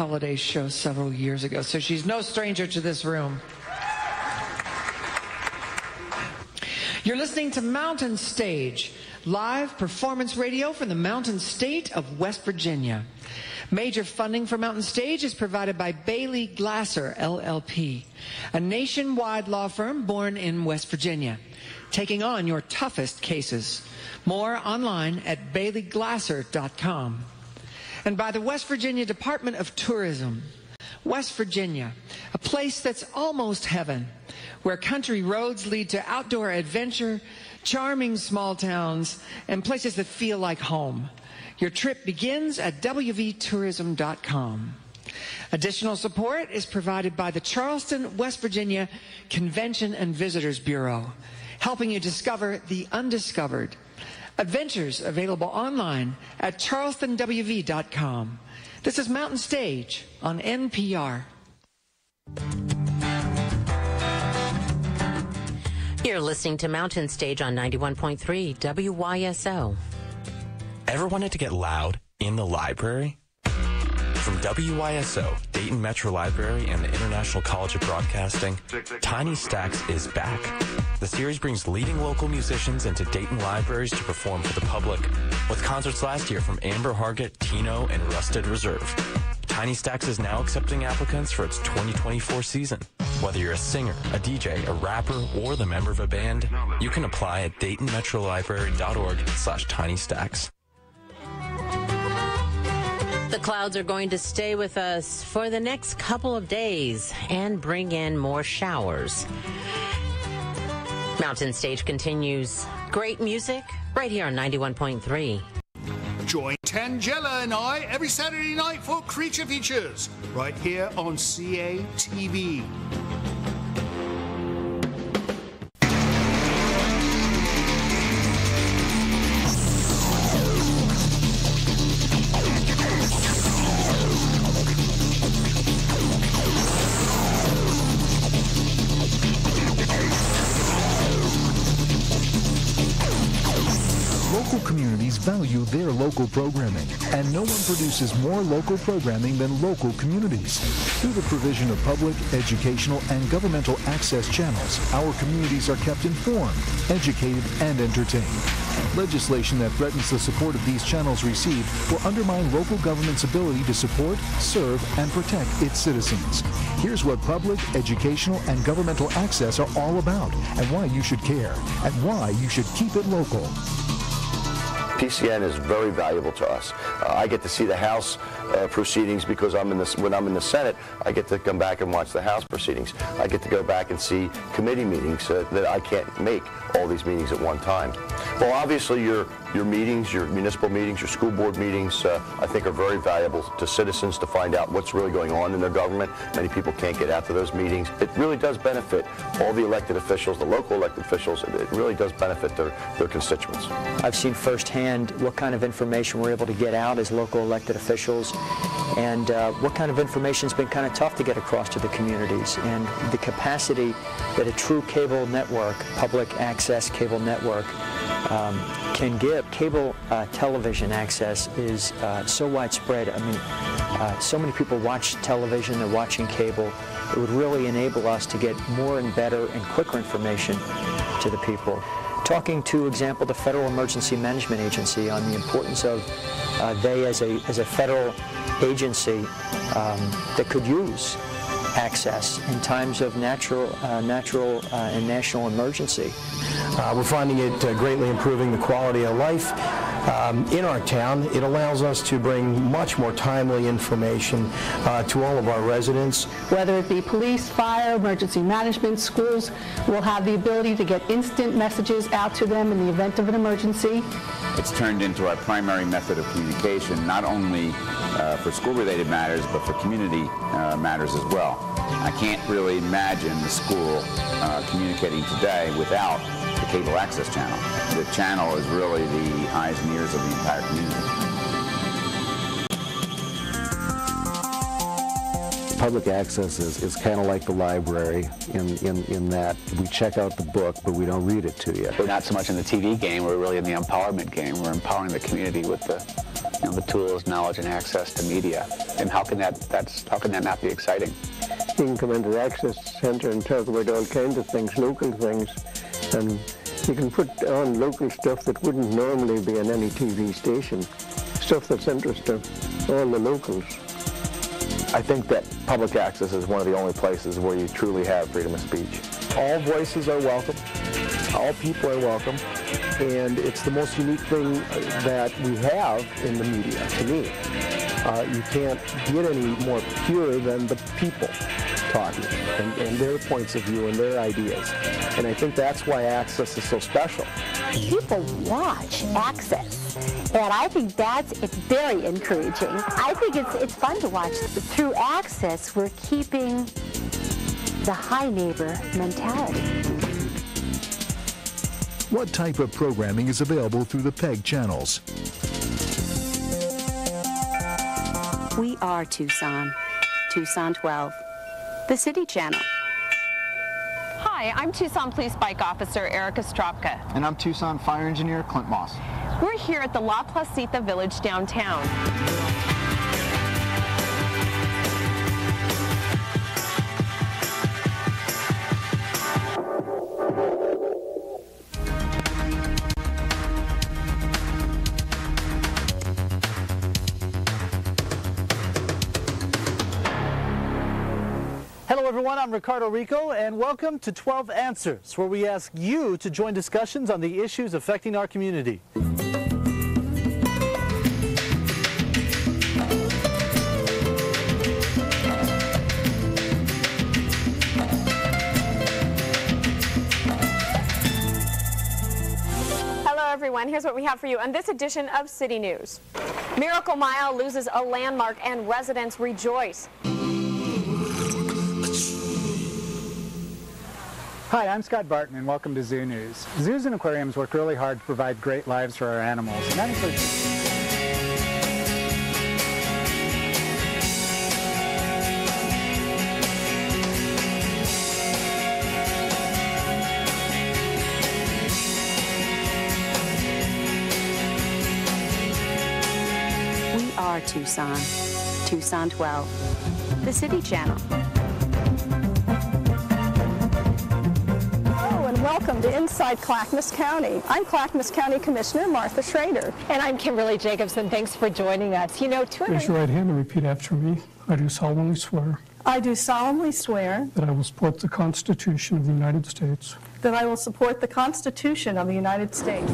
holiday show several years ago, so she's no stranger to this room. You're listening to Mountain Stage, live performance radio from the Mountain State of West Virginia. Major funding for Mountain Stage is provided by Bailey Glasser, LLP, a nationwide law firm born in West Virginia, taking on your toughest cases. More online at baileyglasser.com. And by the West Virginia Department of Tourism. West Virginia, a place that's almost heaven, where country roads lead to outdoor adventure, charming small towns, and places that feel like home. Your trip begins at wvtourism.com. Additional support is provided by the Charleston, West Virginia Convention and Visitors Bureau, helping you discover the undiscovered. Adventures available online at charlestonwv.com. This is Mountain Stage on NPR. You're listening to Mountain Stage on 91.3 WYSO. Ever wanted to get loud in the library? From WYSO, Dayton Metro Library, and the International College of Broadcasting, Tiny Stacks is back. The series brings leading local musicians into Dayton libraries to perform for the public, with concerts last year from Amber Hargett, Tino, and Rusted Reserve. Tiny Stacks is now accepting applicants for its 2024 season. Whether you're a singer, a DJ, a rapper, or the member of a band, you can apply at DaytonMetroLibrary.org slash TinyStacks. The clouds are going to stay with us for the next couple of days and bring in more showers. Mountain Stage continues. Great music right here on 91.3. Join Tangela and I every Saturday night for Creature Features, right here on CATV. Their local programming, and no one produces more local programming than local communities. Through the provision of public, educational, and governmental access channels, our communities are kept informed, educated, and entertained. Legislation that threatens the support of these channels received will undermine local government's ability to support, serve, and protect its citizens. Here's what public, educational, and governmental access are all about, and why you should care, and why you should keep it local. PCN is very valuable to us. Uh, I get to see the House uh, proceedings because I'm in the, when I'm in the Senate, I get to come back and watch the House proceedings. I get to go back and see committee meetings uh, that I can't make all these meetings at one time. Well, obviously, your your meetings, your municipal meetings, your school board meetings, uh, I think are very valuable to citizens to find out what's really going on in their government. Many people can't get out to those meetings. It really does benefit all the elected officials, the local elected officials. It really does benefit their, their constituents. I've seen firsthand what kind of information we're able to get out as local elected officials and uh, what kind of information has been kind of tough to get across to the communities and the capacity that a true cable network, public access cable network, um, can give. Cable uh, television access is uh, so widespread. I mean, uh, so many people watch television, they're watching cable. It would really enable us to get more and better and quicker information to the people. Talking to, example, the Federal Emergency Management Agency on the importance of uh, they as a, as a federal agency um, that could use access in times of natural, uh, natural uh, and national emergency. Uh, we're finding it uh, greatly improving the quality of life um, in our town. It allows us to bring much more timely information uh, to all of our residents. Whether it be police, fire, emergency management, schools will have the ability to get instant messages out to them in the event of an emergency. It's turned into our primary method of communication, not only uh, for school-related matters, but for community uh, matters as well. I can't really imagine the school uh, communicating today without the cable access channel. The channel is really the eyes and ears of the entire community. Public access is, is kind of like the library in, in, in that we check out the book, but we don't read it to you. We're not so much in the TV game, we're really in the empowerment game. We're empowering the community with the you know, the tools, knowledge, and access to media. And how can that that's how can that not be exciting? You can come into the Access Centre and talk about all kinds of things, local things, and you can put on local stuff that wouldn't normally be on any TV station, stuff that's interesting, all the locals. I think that public access is one of the only places where you truly have freedom of speech. All voices are welcome. All people are welcome. And it's the most unique thing that we have in the media, to me. Uh, you can't get any more pure than the people talking and, and their points of view and their ideas. And I think that's why Access is so special. People watch Access. And I think that's it's very encouraging. I think it's it's fun to watch. Through Access, we're keeping the high neighbor mentality. What type of programming is available through the PEG channels? We are Tucson, Tucson 12, the City Channel. Hi, I'm Tucson Police Bike Officer Erica Stropka. And I'm Tucson Fire Engineer Clint Moss. We're here at the La Placita Village downtown. I'm Ricardo Rico, and welcome to 12 Answers, where we ask you to join discussions on the issues affecting our community. Hello, everyone. Here's what we have for you on this edition of City News. Miracle Mile loses a landmark and residents rejoice. Hi, I'm Scott Barton, and welcome to Zoo News. Zoos and aquariums work really hard to provide great lives for our animals, and that includes We are Tucson, Tucson 12, the City Channel. Welcome to Inside Clackamas County. I'm Clackamas County Commissioner Martha Schrader. And I'm Kimberly Jacobson. Thanks for joining us. You know, two Raise your right hand and repeat after me. I do solemnly swear I do solemnly swear that I will support the Constitution of the United States that I will support the Constitution of the United States.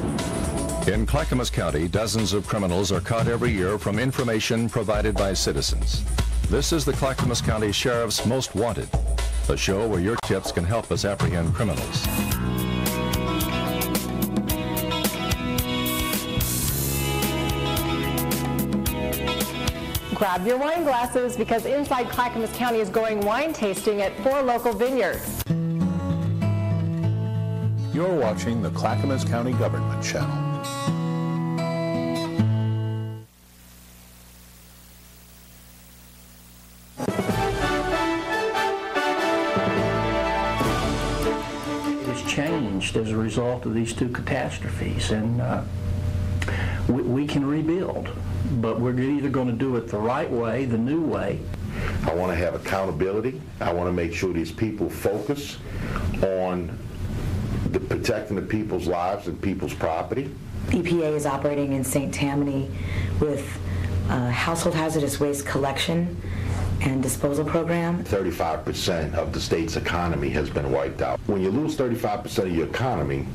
In Clackamas County, dozens of criminals are caught every year from information provided by citizens. This is the Clackamas County Sheriff's Most Wanted, a show where your tips can help us apprehend criminals. Grab your wine glasses because Inside Clackamas County is going wine tasting at four local vineyards. You're watching the Clackamas County Government Channel. It has changed as a result of these two catastrophes, and uh, we, we can rebuild, but we're either going to do it the right way, the new way, I want to have accountability. I want to make sure these people focus on the protecting the people's lives and people's property. EPA is operating in St. Tammany with a household hazardous waste collection and disposal program. 35% of the state's economy has been wiped out. When you lose 35% of your economy,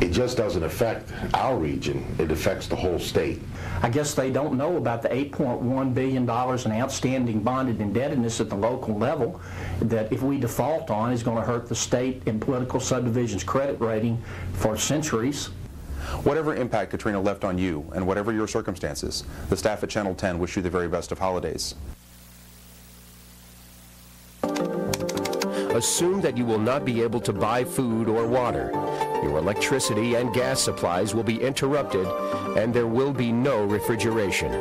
it just doesn't affect our region, it affects the whole state. I guess they don't know about the $8.1 billion in outstanding bonded indebtedness at the local level that if we default on is going to hurt the state and political subdivisions credit rating for centuries. Whatever impact Katrina left on you and whatever your circumstances, the staff at Channel 10 wish you the very best of holidays. Assume that you will not be able to buy food or water. Your electricity and gas supplies will be interrupted, and there will be no refrigeration.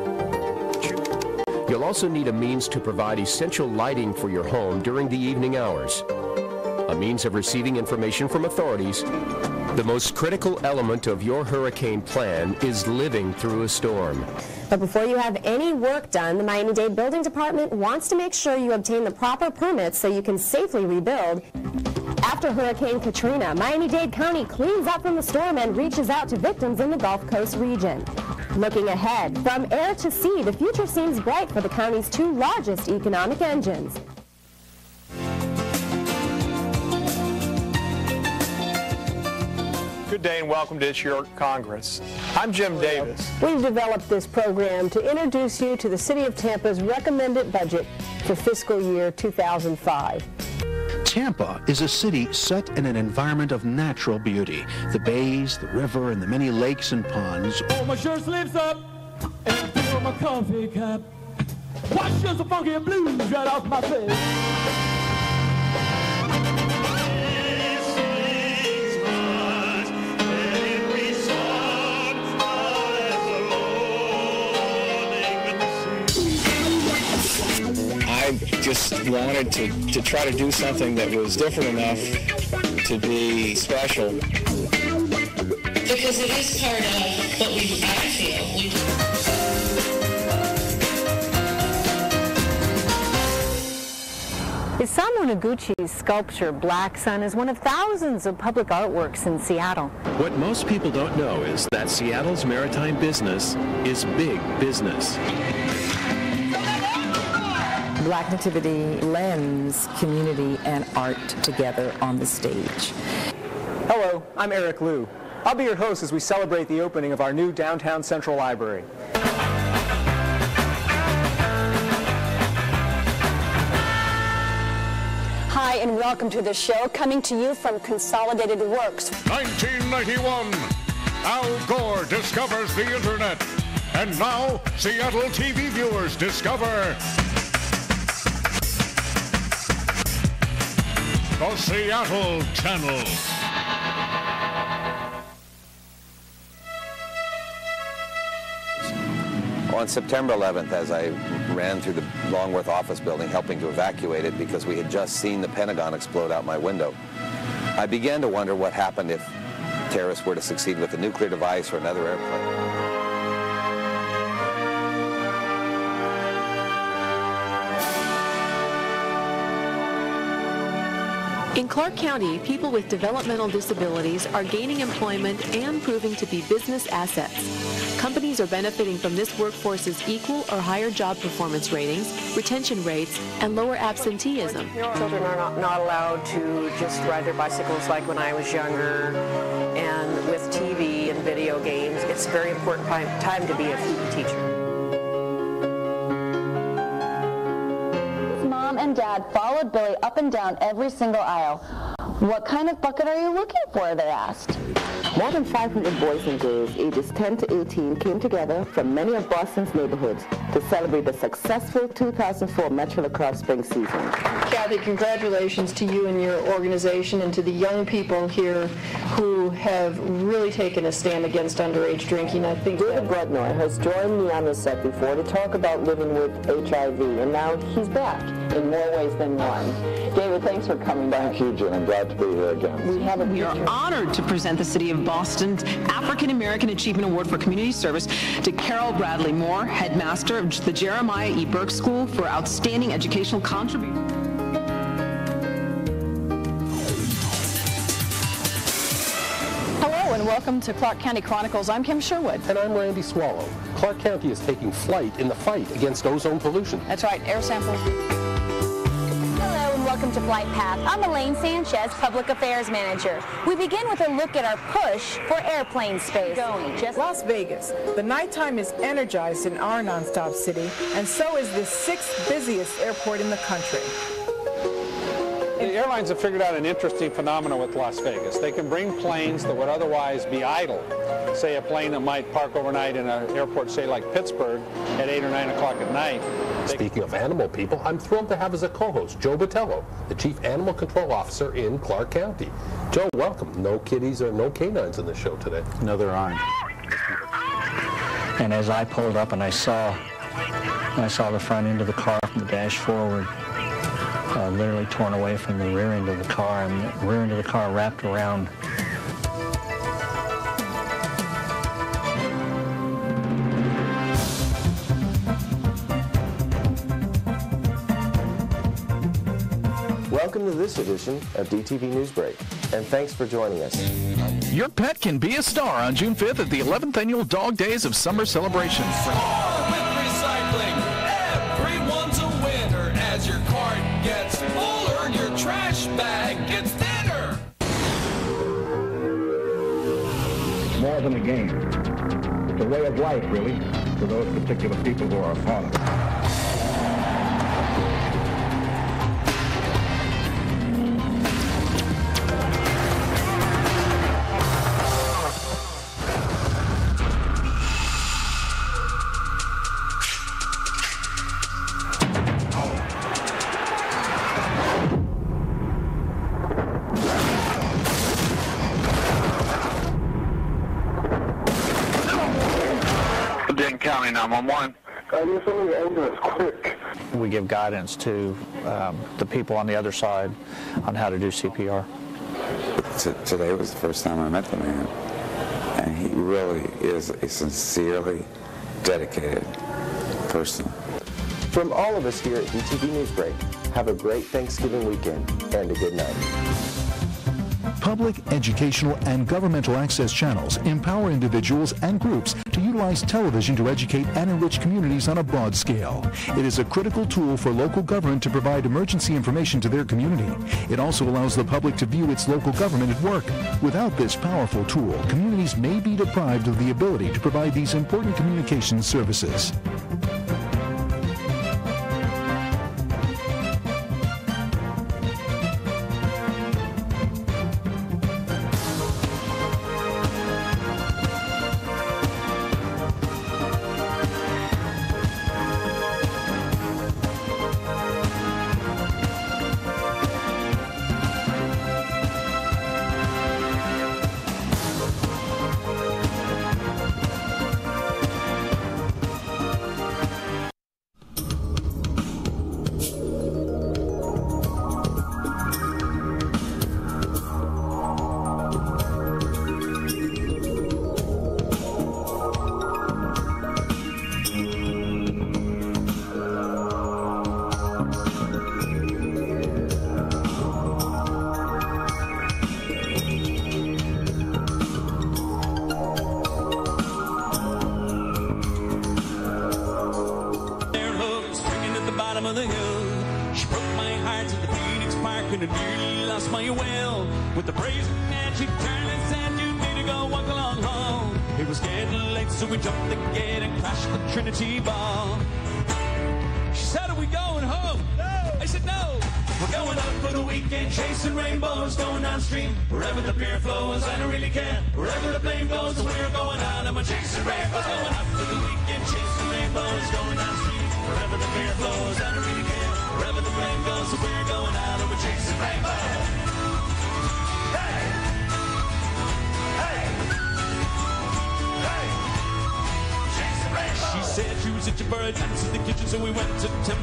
You'll also need a means to provide essential lighting for your home during the evening hours. a means of receiving information from authorities, the most critical element of your hurricane plan is living through a storm. But before you have any work done, the Miami-Dade Building Department wants to make sure you obtain the proper permits so you can safely rebuild. After Hurricane Katrina, Miami-Dade County cleans up from the storm and reaches out to victims in the Gulf Coast region. Looking ahead, from air to sea, the future seems bright for the county's two largest economic engines. Good day and welcome to Your Congress. I'm Jim Davis. We've developed this program to introduce you to the City of Tampa's recommended budget for fiscal year 2005. Tampa is a city set in an environment of natural beauty. The bays, the river, and the many lakes and ponds. Oh, my shirt slips up and my coffee cup. The funky blues right off my face. I just wanted to, to try to do something that was different enough to be special. Because it is part of what we, I feel, we Isamu Noguchi's sculpture Black Sun is one of thousands of public artworks in Seattle. What most people don't know is that Seattle's maritime business is big business. Black Nativity blends community and art together on the stage. Hello, I'm Eric Liu. I'll be your host as we celebrate the opening of our new downtown Central Library. Hi, and welcome to the show, coming to you from Consolidated Works. 1991, Al Gore discovers the Internet. And now, Seattle TV viewers discover the Seattle Channel. On September 11th, as I ran through the Longworth office building helping to evacuate it because we had just seen the Pentagon explode out my window, I began to wonder what happened if terrorists were to succeed with a nuclear device or another airplane. In Clark County, people with developmental disabilities are gaining employment and proving to be business assets. Companies are benefiting from this workforce's equal or higher job performance ratings, retention rates, and lower absenteeism. Children are not, not allowed to just ride their bicycles like when I was younger. And with TV and video games, it's a very important time, time to be a teacher. Dad followed Billy up and down every single aisle. What kind of bucket are you looking for, they asked. More than 500 boys and girls ages 10 to 18 came together from many of Boston's neighborhoods to celebrate the successful 2004 Metro Lacrosse Spring season. Kathy, congratulations to you and your organization and to the young people here who have really taken a stand against underage drinking. I think David Brudnoy has joined me on the set before to talk about living with HIV, and now he's back in more ways than one. David, thanks for coming back. Thank you, Jen. I'm glad to be here again. We have a We are honored to present the City of Boston's African American Achievement Award for Community Service to Carol Bradley Moore, headmaster of the Jeremiah E. Burke School for outstanding educational contribution. Hello and welcome to Clark County Chronicles. I'm Kim Sherwood. And I'm Randy Swallow. Clark County is taking flight in the fight against ozone pollution. That's right, air samples. Welcome to Flight Path. I'm Elaine Sanchez, Public Affairs Manager. We begin with a look at our push for airplane space. Going just Las Vegas. The nighttime is energized in our nonstop city, and so is the sixth busiest airport in the country. The airlines have figured out an interesting phenomenon with Las Vegas. They can bring planes that would otherwise be idle. Say a plane that might park overnight in an airport, say like Pittsburgh, at 8 or 9 o'clock at night. Speaking of animal people, I'm thrilled to have as a co-host Joe Botello, the Chief Animal Control Officer in Clark County. Joe, welcome. No kitties or no canines in the show today. No, there aren't. And as I pulled up and I saw, I saw the front end of the car from the dash forward, uh, literally torn away from the rear end of the car, and the rear end of the car wrapped around Welcome to this edition of DTV Newsbreak, and thanks for joining us. Your pet can be a star on June 5th at the 11th Annual Dog Days of Summer Celebration. Than a game. It's a way of life, really, for those particular people who are a part of it. Guidance to um, the people on the other side on how to do CPR. Today was the first time I met the man, and he really is a sincerely dedicated person. From all of us here at DTV Newsbreak, have a great Thanksgiving weekend and a good night. Public, educational, and governmental access channels empower individuals and groups to utilize television to educate and enrich communities on a broad scale. It is a critical tool for local government to provide emergency information to their community. It also allows the public to view its local government at work. Without this powerful tool, communities may be deprived of the ability to provide these important communication services.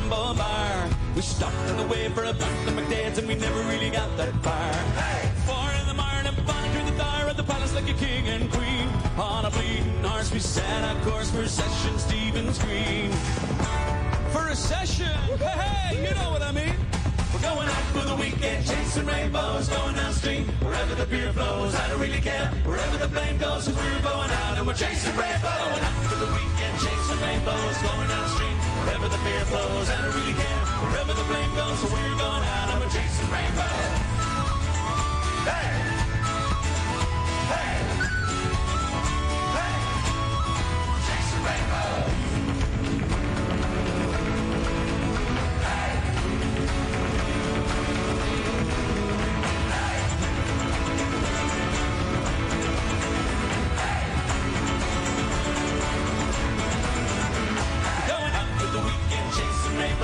Went Bar. We stopped on the way for a to McDaid's, and we never really got that far. Hey! Four in the morning, flying through the door of the palace like a king and queen. On a bleeding horse, we sat our course for session Stephen's Green. For a session, hey, hey, you know what I mean. We're going out for the weekend, chasing rainbows, going downstream. Wherever the beer flows, I don't really care. Wherever the plane goes, cause we're going out and we're chasing rainbows. Going out for the weekend, chasing rainbows, going downstream. Wherever the beer flows, and I really care. Wherever the flame goes, so we're going out and we're chasing rainbows. Hey! Hey! Hey! Chasing rainbows.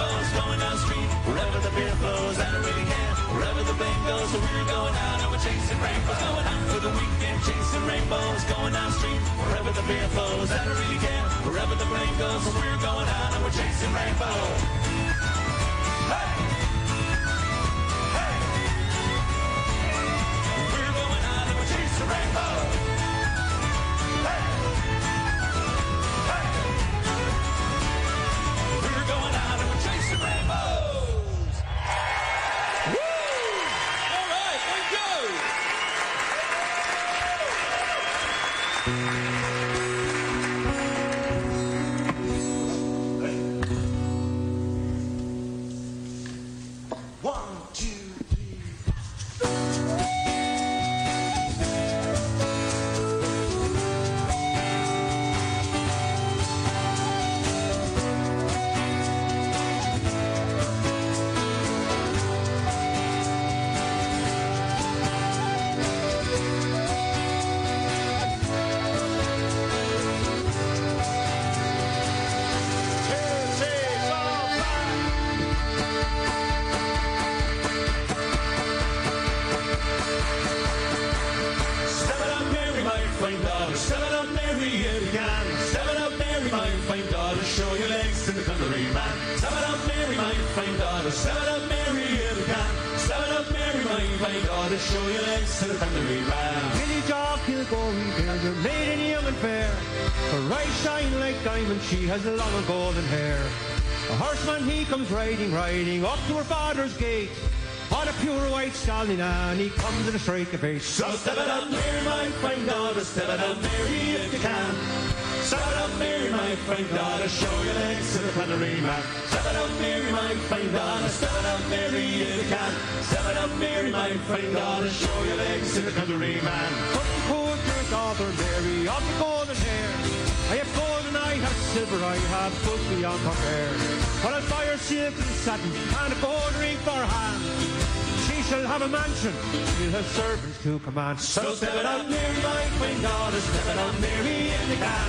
Rainbows, going downstream. Wherever the beer flows, I don't really care. Wherever the plane goes, we're going out and we're chasing rainbows. Going out for the weekend, chasing rainbows, going downstream. Wherever the beer flows, I don't really care. Wherever the plane goes, we're going out and we're chasing rainbows. Riding, riding up to her father's gate. On a pure white stallion and he comes in a strike of face. So step it up, Mary, my fine daughter. Step it up, Mary, if you can. Step it up, Mary, my fine daughter. Show your legs to the man. Step it up, Mary, my fine daughter. Step it up, Mary, if you can. Step it up, Mary, my fine daughter. Show your legs to the country man. Put the to your daughter Mary of the golden hair. I have golden, I have silver, I have gold beyond compare. I'll buy her silk and satin and a gold ring for her hand. She shall have a mansion, she'll have servants to command. So step it up, Mary, my fine daughter. Step it up, Mary, if you can.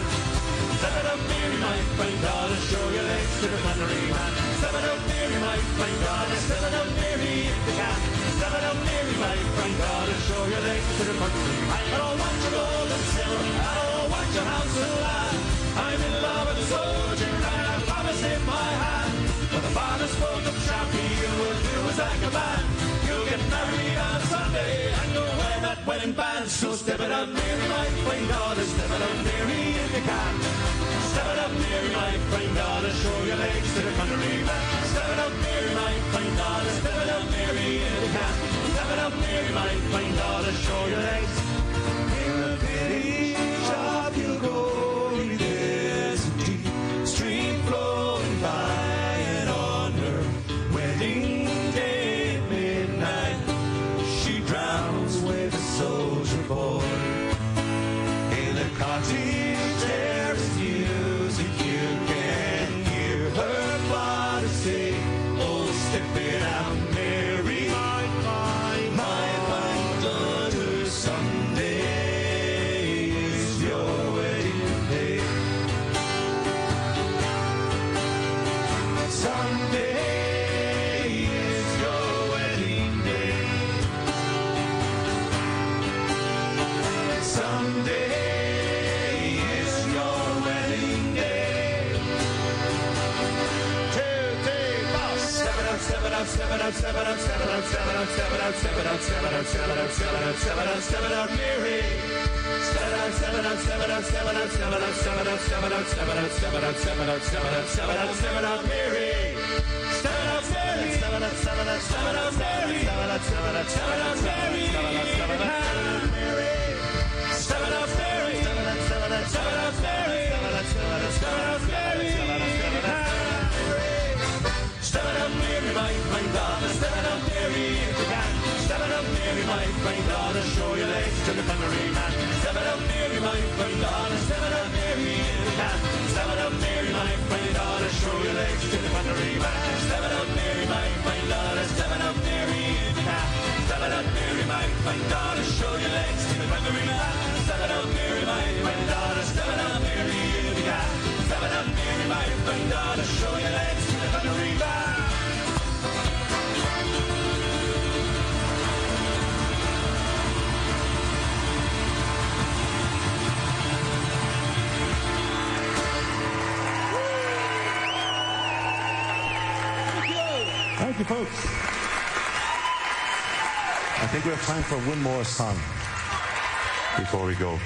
Step it up, Mary, my fine daughter. Show your legs to the country man. Step it up, Mary, my fine daughter. Step it up, Mary, if you can. Step it up, Mary, my fine daughter. Show your legs to the country man. I don't want your gold and silver. I don't want your house and land. I'm in love with a soldier the spoke of Sharpie, you will do as I command. You'll get married on Sunday and you'll wear that wedding band. So step it up, Mary, my fine daughter. Step it up, Mary, if you can. Step it up, Mary, my fine daughter. Show your legs to the country man. Step it up, Mary, my fine daughter. Step it up, Mary, if you can. Step it up, Mary, my fine daughter. Show your legs. Up, step it up, step it up, step it up, step it up, step it up, step it up, step it up, step it up, step it up, step it up, Mary. Step it up, step it up, step it up, step it up, step it up, step it up, step it up, step it up, step it up, step it up, step it up, step it up, step it up, Mary. Step it up, Mary. Step it up, step it up, step it Mary. Step it up, step it up, step it up, Mary. find on a stepping up Mary, if you can. Stepping up Mary, might find on a show your legs to the country man. Stepping up Mary, might find on a stepping up Mary, if you can. Stepping up Mary, might find on a show your legs to the country man. Stepping up Mary, might find on a stepping up Mary, if you can. Stepping up dairy might find on a show your legs to the country man. Stepping up Mary, might find on a stepping up dairy if you up dairy might find on a show your legs. Thank you, folks. I think we have time for one more song before we go.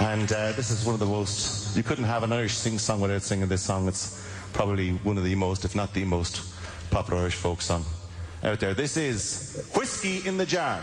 And uh, this is one of the most, you couldn't have an Irish sing song without singing this song. It's probably one of the most, if not the most, popular Irish folk song out there. This is Whiskey in the Jar.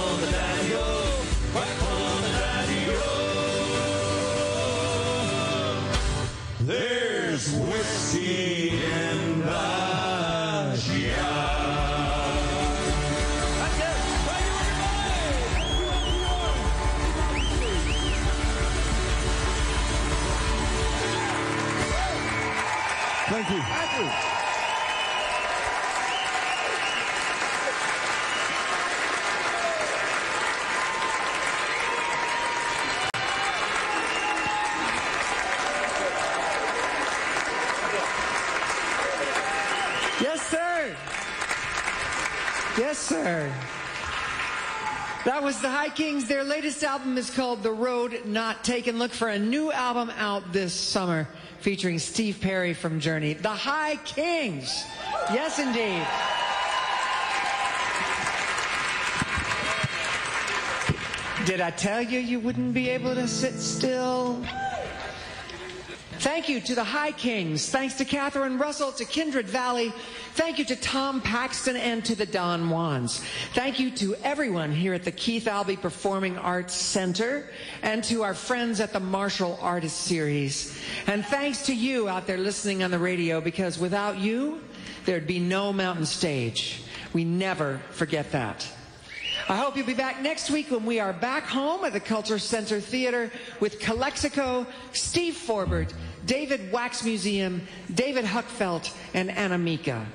you. Thank you. Yes, sir. Yes, sir. That was the High Kings. Their latest album is called The Road Not Taken. Look for a new album out this summer featuring Steve Perry from Journey. The High Kings. Yes, indeed. Did I tell you you wouldn't be able to sit still? Thank you to the High Kings. Thanks to Catherine Russell, to Kindred Valley. Thank you to Tom Paxton and to the Don Juans. Thank you to everyone here at the Keith Albee Performing Arts Center and to our friends at the Marshall Artist Series. And thanks to you out there listening on the radio because without you, there'd be no mountain stage. We never forget that. I hope you'll be back next week when we are back home at the Culture Center Theater with Calexico, Steve Forbert, David Wax Museum, David Huckfelt, and Anna Mika.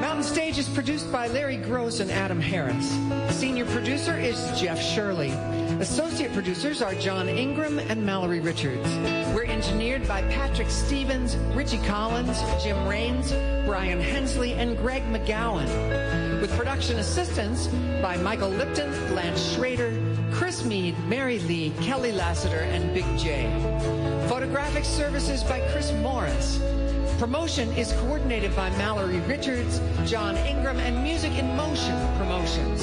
Mountain Stage is produced by Larry Groce and Adam Harris. Senior producer is Jeff Shirley. Associate producers are John Ingram and Mallory Richards. We're engineered by Patrick Stevens, Richie Collins, Jim Raines, Brian Hensley, and Greg McGowan. With production assistance by Michael Lipton, Lance Schrader, Chris Mead, Mary Lee, Kelly Lassiter, and Big J. Photographic services by Chris Morris. Promotion is coordinated by Mallory Richards, John Ingram, and Music in Motion Promotions.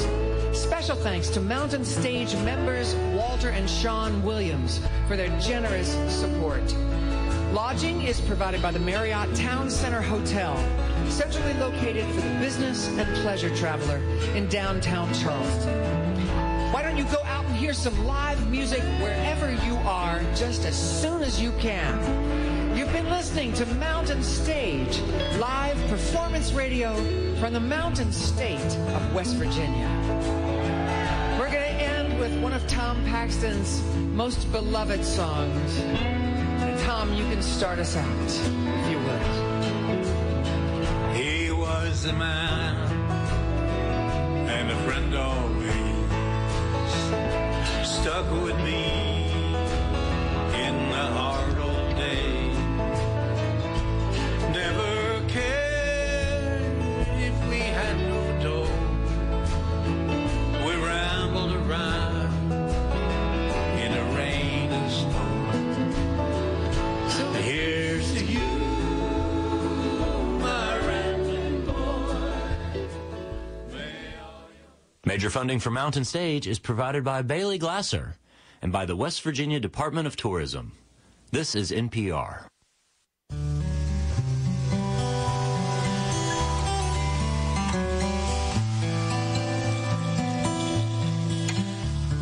Special thanks to Mountain Stage members Walter and Sean Williams for their generous support. Lodging is provided by the Marriott Town Center Hotel, centrally located for the business and pleasure traveler in downtown Charleston. Why don't you go out and hear some live music wherever you are just as soon as you can? You've been listening to Mountain Stage, live performance radio from the Mountain State of West Virginia. We're going to end with one of Tom Paxton's most beloved songs. Tom, you can start us out, if you will. He was a man and a friend always stuck with me Major funding for Mountain Stage is provided by Bailey Glasser and by the West Virginia Department of Tourism. This is NPR.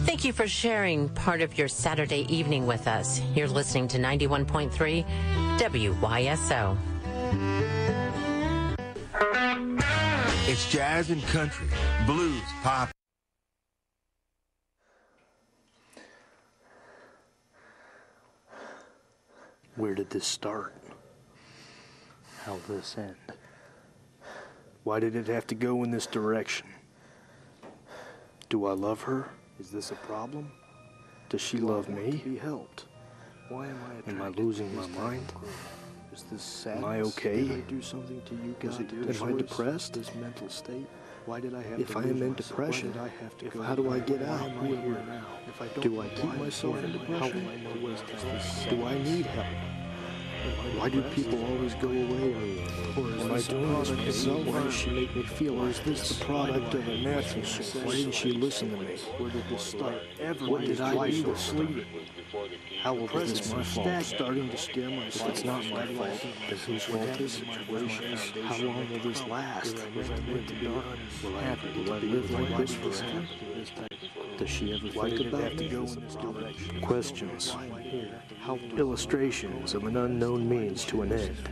Thank you for sharing part of your Saturday evening with us. You're listening to 91.3 WYSO. It's jazz and country, blues, pop. Where did this start? How'll this end? Why did it have to go in this direction? Do I love her? Is this a problem? Does she love me? Be helped. Why am I? Am I losing my mind? Is this sadness? Am I okay? Did I do something to you, God? Am I depressed? This mental state. Why did I have if to I am in depression, I have to if, how do I get out? Why am I here now? If I don't, do I keep myself in depression? Do I need help? Why do people always go away on me? Or am I doing this myself? Why does she make me feel? Or is this the product of a natural shift? Why didn't she listen to me? Where did this start? What did I do to sleep? How will this my fault? Starting to scare myself. If it's not my fault, then whose fault is it? How long will this last? Will I live to be? Will I, will I live like this forever? Does she ever think about this? Questions. Illustrations of an unknown means to an end.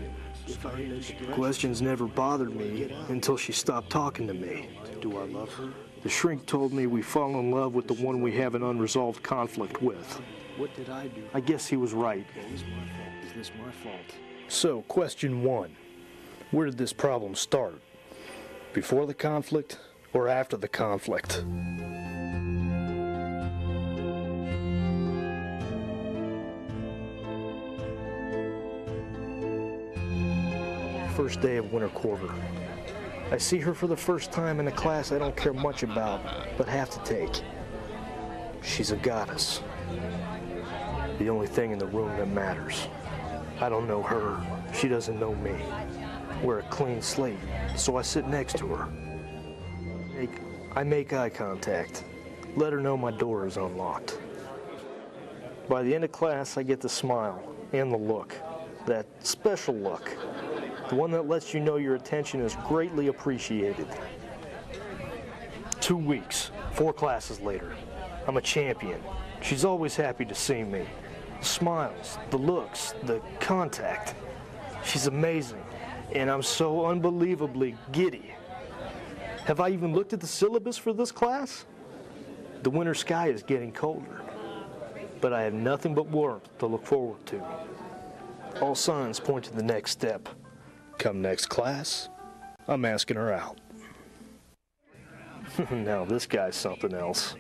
Questions never bothered me until she stopped talking to me. Do I love her? The shrink told me we fall in love with the one we have an unresolved conflict with. What did I do? I guess he was right. Is this my fault? So, question one Where did this problem start? Before the conflict or after the conflict? First day of winter quarter. I see her for the first time in a class I don't care much about, but have to take. She's a goddess. The only thing in the room that matters. I don't know her. She doesn't know me. We're a clean slate, so I sit next to her. I make eye contact. Let her know my door is unlocked. By the end of class, I get the smile and the look. That special look. The one that lets you know your attention is greatly appreciated. Two weeks, four classes later. I'm a champion. She's always happy to see me. Smiles, the looks, the contact. She's amazing, and I'm so unbelievably giddy. Have I even looked at the syllabus for this class? The winter sky is getting colder, but I have nothing but warmth to look forward to. All signs point to the next step. Come next class, I'm asking her out. now, this guy's something else.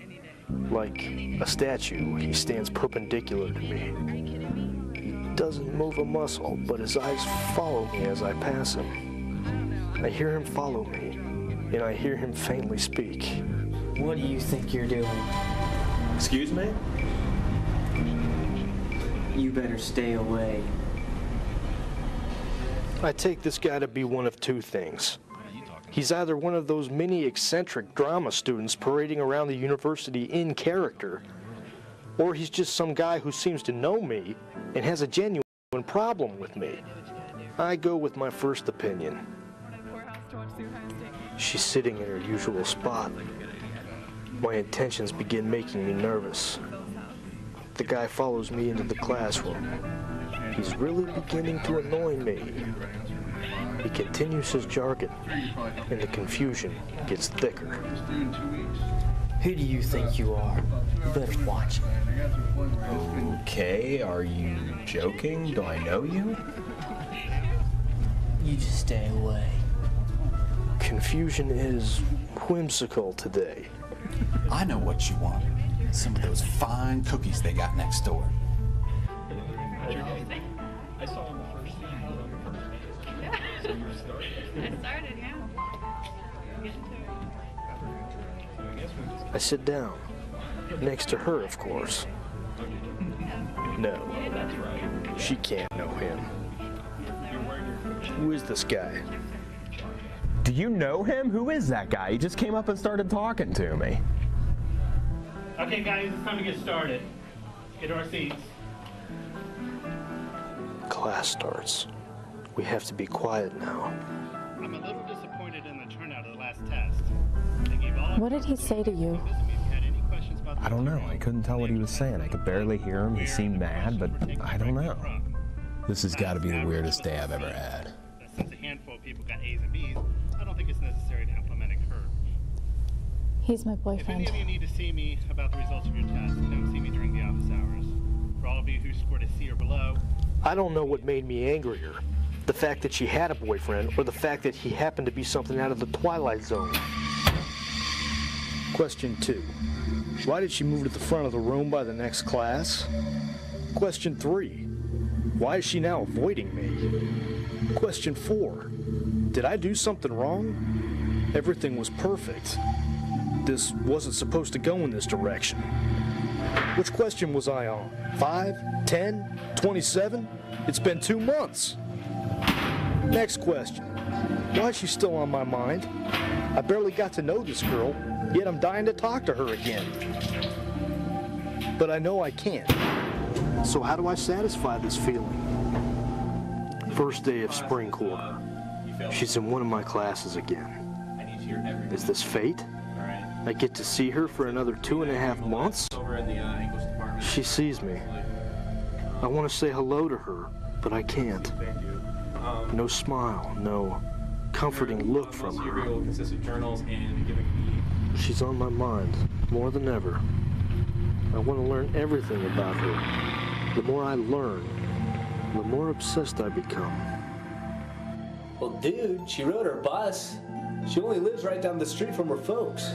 Like a statue, he stands perpendicular to me. He doesn't move a muscle, but his eyes follow me as I pass him. I hear him follow me, and I hear him faintly speak. What do you think you're doing? Excuse me? You better stay away. I take this guy to be one of two things. He's either one of those many eccentric drama students parading around the university in character, or he's just some guy who seems to know me and has a genuine problem with me. I go with my first opinion. She's sitting in her usual spot. My intentions begin making me nervous. The guy follows me into the classroom. He's really beginning to annoy me. He continues his jargon, and the confusion gets thicker. Who do you think you are? You better watch it. Okay, are you joking? Do I know you? You just stay away. Confusion is whimsical today. I know what you want. Some of those fine cookies they got next door. I saw him the first. I started, yeah. I sit down. Next to her, of course. No, she can't know him. Who is this guy? Do you know him? Who is that guy? He just came up and started talking to me. Okay, guys, it's time to get started. Get to our seats. Class starts. We have to be quiet now. I'm a little disappointed in the turnout of the last test. They gave all What did he say to you? I don't know. I couldn't tell what he was saying. I could barely hear him. He seemed mad, but I don't know. This has got to be the weirdest day I've ever had. Since a handful of people got A's and B's, I don't think it's necessary to implement a curve. He's my If any boyfriend. of you need to see me about the results of your test, don't see me during the office hours. For all of you who scored a C or below, I don't know what made me angrier. The fact that she had a boyfriend, or the fact that he happened to be something out of the Twilight Zone. Question two. Why did she move to the front of the room by the next class? Question three. Why is she now avoiding me? Question four. Did I do something wrong? Everything was perfect. This wasn't supposed to go in this direction. Which question was I on? 5, 10, 27? It's been two months. Next question. Why is she still on my mind? I barely got to know this girl, yet I'm dying to talk to her again. But I know I can't. So how do I satisfy this feeling? First day of spring quarter. She's in one of my classes again. Is this fate? I get to see her for another two and a half months? She sees me. I want to say hello to her, but I can't. No smile, no comforting look from her. She's on my mind more than ever. I want to learn everything about her. The more I learn, the more obsessed I become. Well, dude, she rode her bus. She only lives right down the street from her folks.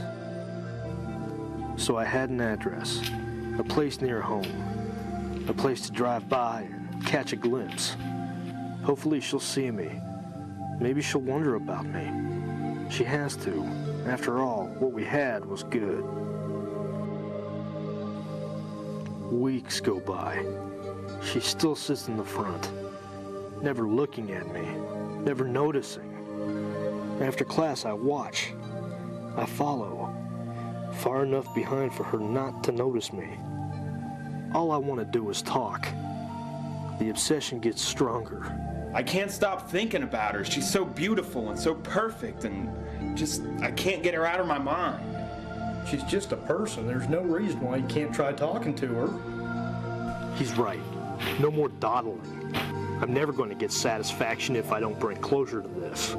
So I had an address, a place near home, a place to drive by and catch a glimpse. Hopefully she'll see me. Maybe she'll wonder about me. She has to. After all, what we had was good. Weeks go by. She still sits in the front, never looking at me, never noticing. After class, I watch. I follow, far enough behind for her not to notice me. All I want to do is talk. The obsession gets stronger. I can't stop thinking about her. She's so beautiful and so perfect, and just, I can't get her out of my mind. She's just a person. There's no reason why you can't try talking to her. He's right. No more dawdling. I'm never going to get satisfaction if I don't bring closure to this.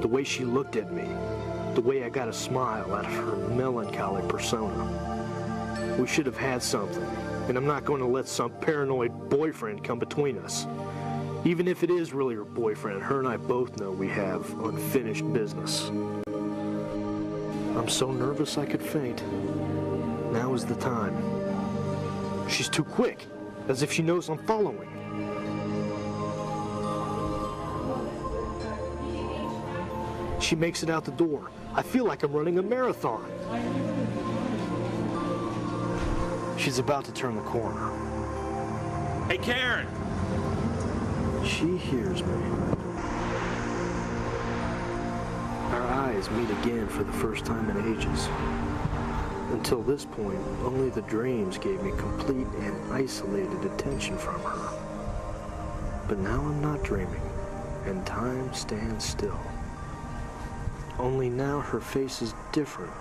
The way she looked at me, the way I got a smile out of her melancholy persona. We should have had something, and I'm not going to let some paranoid boyfriend come between us. Even if it is really her boyfriend, her and I both know we have unfinished business. I'm so nervous I could faint. Now is the time. She's too quick, as if she knows I'm following. She makes it out the door. I feel like I'm running a marathon. She's about to turn the corner. Hey, Karen! She hears me. Our eyes meet again for the first time in ages. Until this point, only the dreams gave me complete and isolated attention from her. But now I'm not dreaming, and time stands still. Only now her face is different.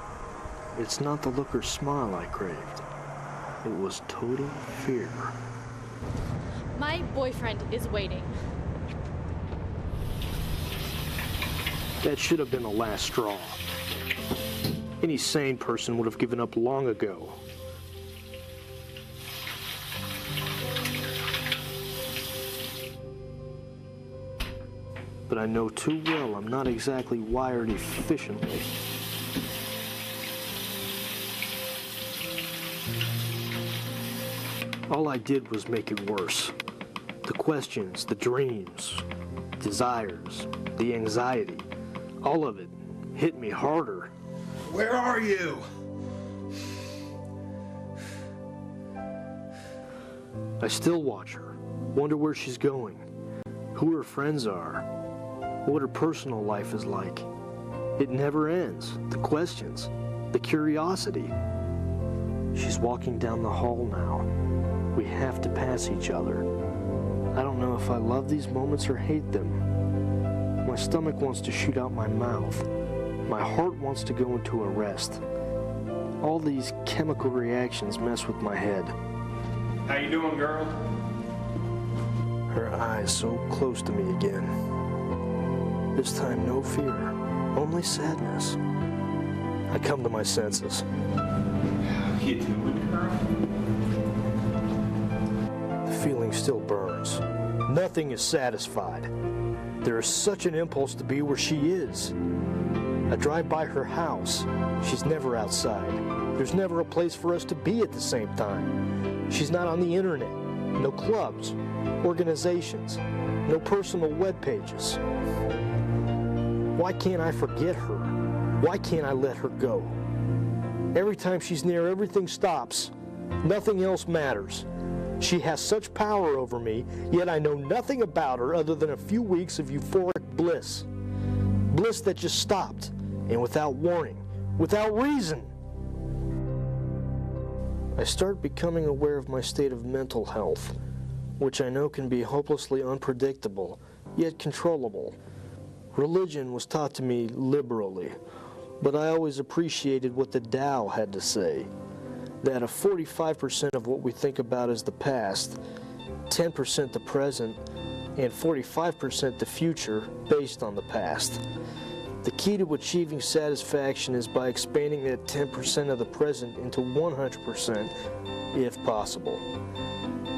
It's not the look or smile I craved. It was total fear. My boyfriend is waiting. That should have been the last straw. Any sane person would have given up long ago. But I know too well I'm not exactly wired efficiently. All I did was make it worse. The questions, the dreams, desires, the anxiety, all of it hit me harder. Where are you? I still watch her, wonder where she's going, who her friends are, what her personal life is like. It never ends. The questions, the curiosity. She's walking down the hall now. We have to pass each other. I don't know if I love these moments or hate them. My stomach wants to shoot out my mouth. My heart wants to go into arrest. All these chemical reactions mess with my head. How you doing, girl? Her eyes so close to me again. This time, no fear, only sadness. I come to my senses. How you doing, girl? The feeling still burns. Nothing is satisfied. There is such an impulse to be where she is. I drive by her house. She's never outside. There's never a place for us to be at the same time. She's not on the internet. No clubs, organizations, no personal web pages. Why can't I forget her? Why can't I let her go? Every time she's near, everything stops. Nothing else matters. She has such power over me, yet I know nothing about her other than a few weeks of euphoric bliss. Bliss that just stopped, and without warning, without reason. I start becoming aware of my state of mental health, which I know can be hopelessly unpredictable, yet controllable. Religion was taught to me liberally, but I always appreciated what the Tao had to say that if 45% of what we think about is the past, 10% the present, and 45% the future based on the past. The key to achieving satisfaction is by expanding that 10% of the present into 100% if possible.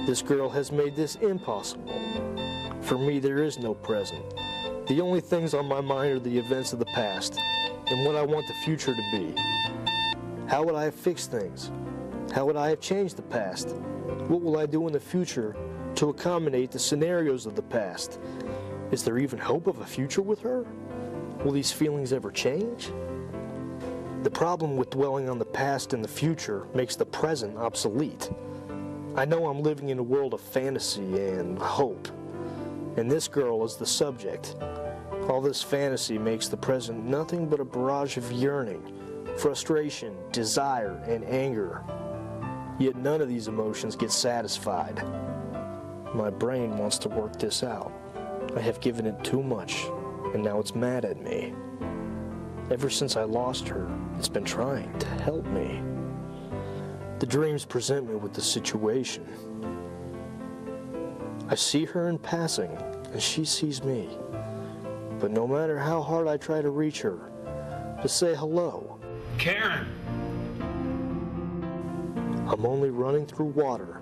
This girl has made this impossible. For me, there is no present. The only things on my mind are the events of the past and what I want the future to be. How would I have fixed things? How would I have changed the past? What will I do in the future to accommodate the scenarios of the past? Is there even hope of a future with her? Will these feelings ever change? The problem with dwelling on the past and the future makes the present obsolete. I know I'm living in a world of fantasy and hope, and this girl is the subject. All this fantasy makes the present nothing but a barrage of yearning, frustration, desire, and anger. Yet none of these emotions get satisfied. My brain wants to work this out. I have given it too much, and now it's mad at me. Ever since I lost her, it's been trying to help me. The dreams present me with the situation. I see her in passing, and she sees me. But no matter how hard I try to reach her, to say hello, Karen! I'm only running through water,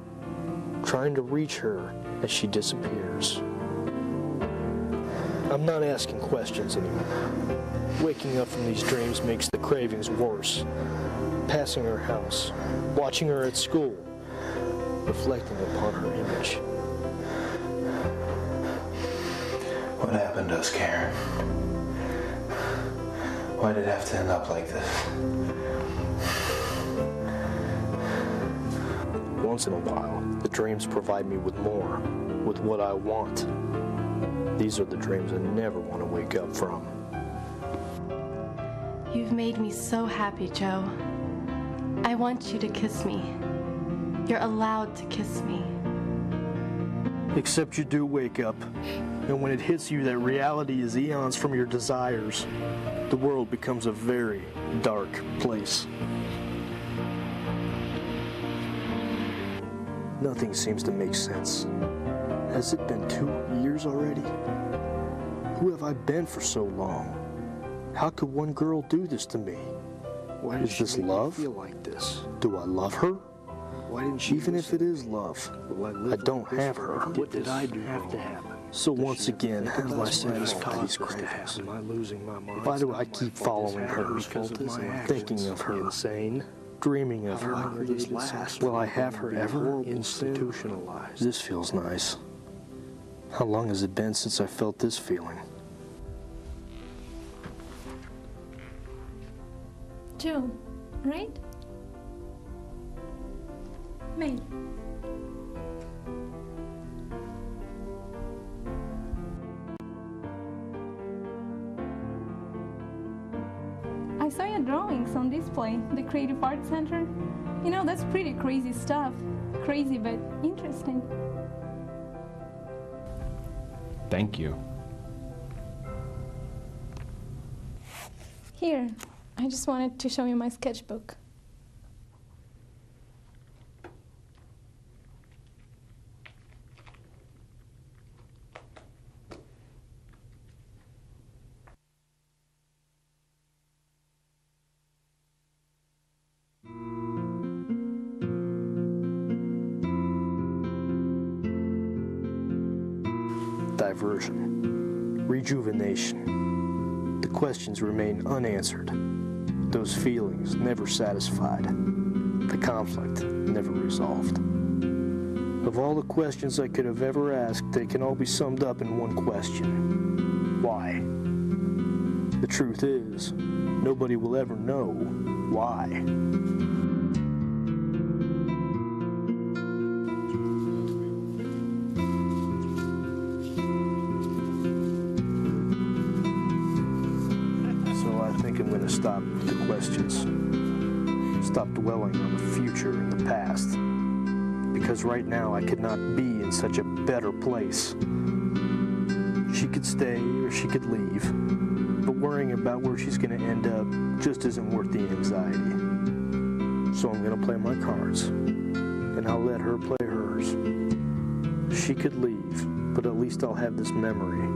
trying to reach her as she disappears. I'm not asking questions anymore. Waking up from these dreams makes the cravings worse. Passing her house, watching her at school, reflecting upon her image. What happened to us, Karen? Why did it have to end up like this? Once in a while, the dreams provide me with more, with what I want. These are the dreams I never want to wake up from. You've made me so happy, Joe. I want you to kiss me. You're allowed to kiss me. Except you do wake up, and when it hits you that reality is eons from your desires, the world becomes a very dark place. Nothing seems to make sense. Has it been two years already? Who have I been for so long? How could one girl do this to me? Why is this love? feel like this? Do I love her? Why didn't she Even if it is love, I don't have her. What did I do have to happen? So once again, how do I satisfy these cravings? Am I losing my mind? Why do I keep following her? Because of my thinking of her. Insane. Dreaming of her. Will I have her ever institutionalized? This feels nice. How long has it been since I felt this feeling? Joe, right? May. Your drawings on display, the Creative Arts Center. You know, that's pretty crazy stuff. Crazy, but interesting. Thank you. Here, I just wanted to show you my sketchbook. Questions remain unanswered. Those feelings never satisfied. The conflict never resolved. Of all the questions I could have ever asked, they can all be summed up in one question. Why? The truth is, nobody will ever know why. Because right now I could not be in such a better place. She could stay or she could leave. But worrying about where she's going to end up just isn't worth the anxiety. So I'm going to play my cards. And I'll let her play hers. She could leave, but at least I'll have this memory.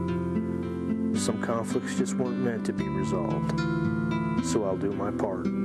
Some conflicts just weren't meant to be resolved. So I'll do my part.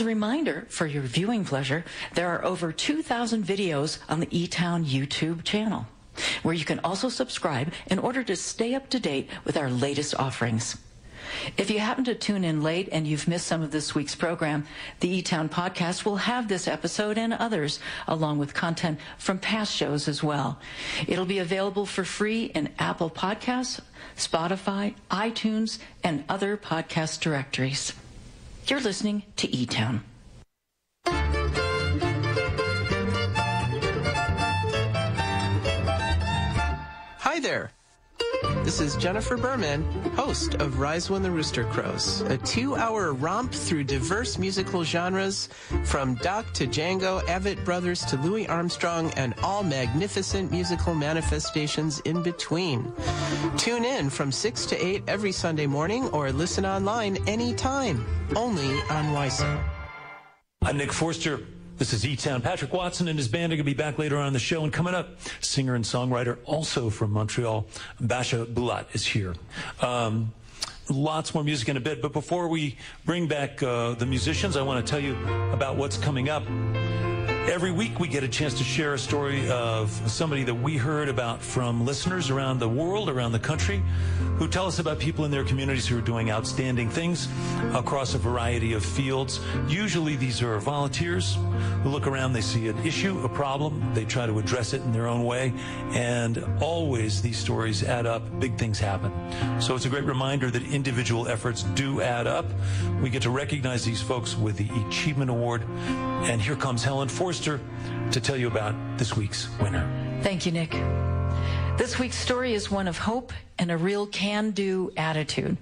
As a reminder, for your viewing pleasure, there are over 2,000 videos on the eTown YouTube channel, where you can also subscribe in order to stay up to date with our latest offerings. If you happen to tune in late and you've missed some of this week's program, the E-Town podcast will have this episode and others, along with content from past shows as well. It'll be available for free in Apple Podcasts, Spotify, iTunes, and other podcast directories. You're listening to E-Town. Hi there. This is Jennifer Berman, host of Rise When the Rooster Crows, a two hour romp through diverse musical genres from Doc to Django, Avett Brothers to Louis Armstrong, and all magnificent musical manifestations in between. Tune in from 6 to 8 every Sunday morning or listen online anytime, only on WYSO. I'm Nick Forster. This is E-Town. Patrick Watson and his band are going to be back later on the show. And coming up, singer and songwriter, also from Montreal, Basia Bulat is here. Um, lots more music in a bit. But before we bring back uh, the musicians, I want to tell you about what's coming up. Every week we get a chance to share a story of somebody that we heard about from listeners around the world, around the country, who tell us about people in their communities who are doing outstanding things across a variety of fields. Usually these are volunteers who look around, they see an issue, a problem, they try to address it in their own way, and always these stories add up, big things happen. So it's a great reminder that individual efforts do add up. We get to recognize these folks with the Achievement Award, and here comes Helen Forster to tell you about this week's winner. Thank you, Nick. This week's story is one of hope and a real can do attitude.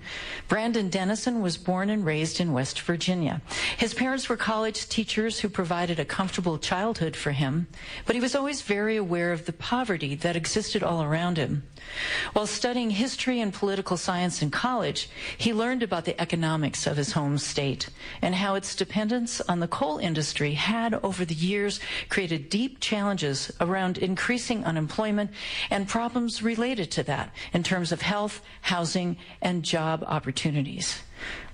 Brandon Dennison was born and raised in West Virginia. His parents were college teachers who provided a comfortable childhood for him, but he was always very aware of the poverty that existed all around him. While studying history and political science in college, he learned about the economics of his home state and how its dependence on the coal industry had, over the years, created deep challenges around increasing unemployment and problems related to that in terms of health, housing, and job opportunities.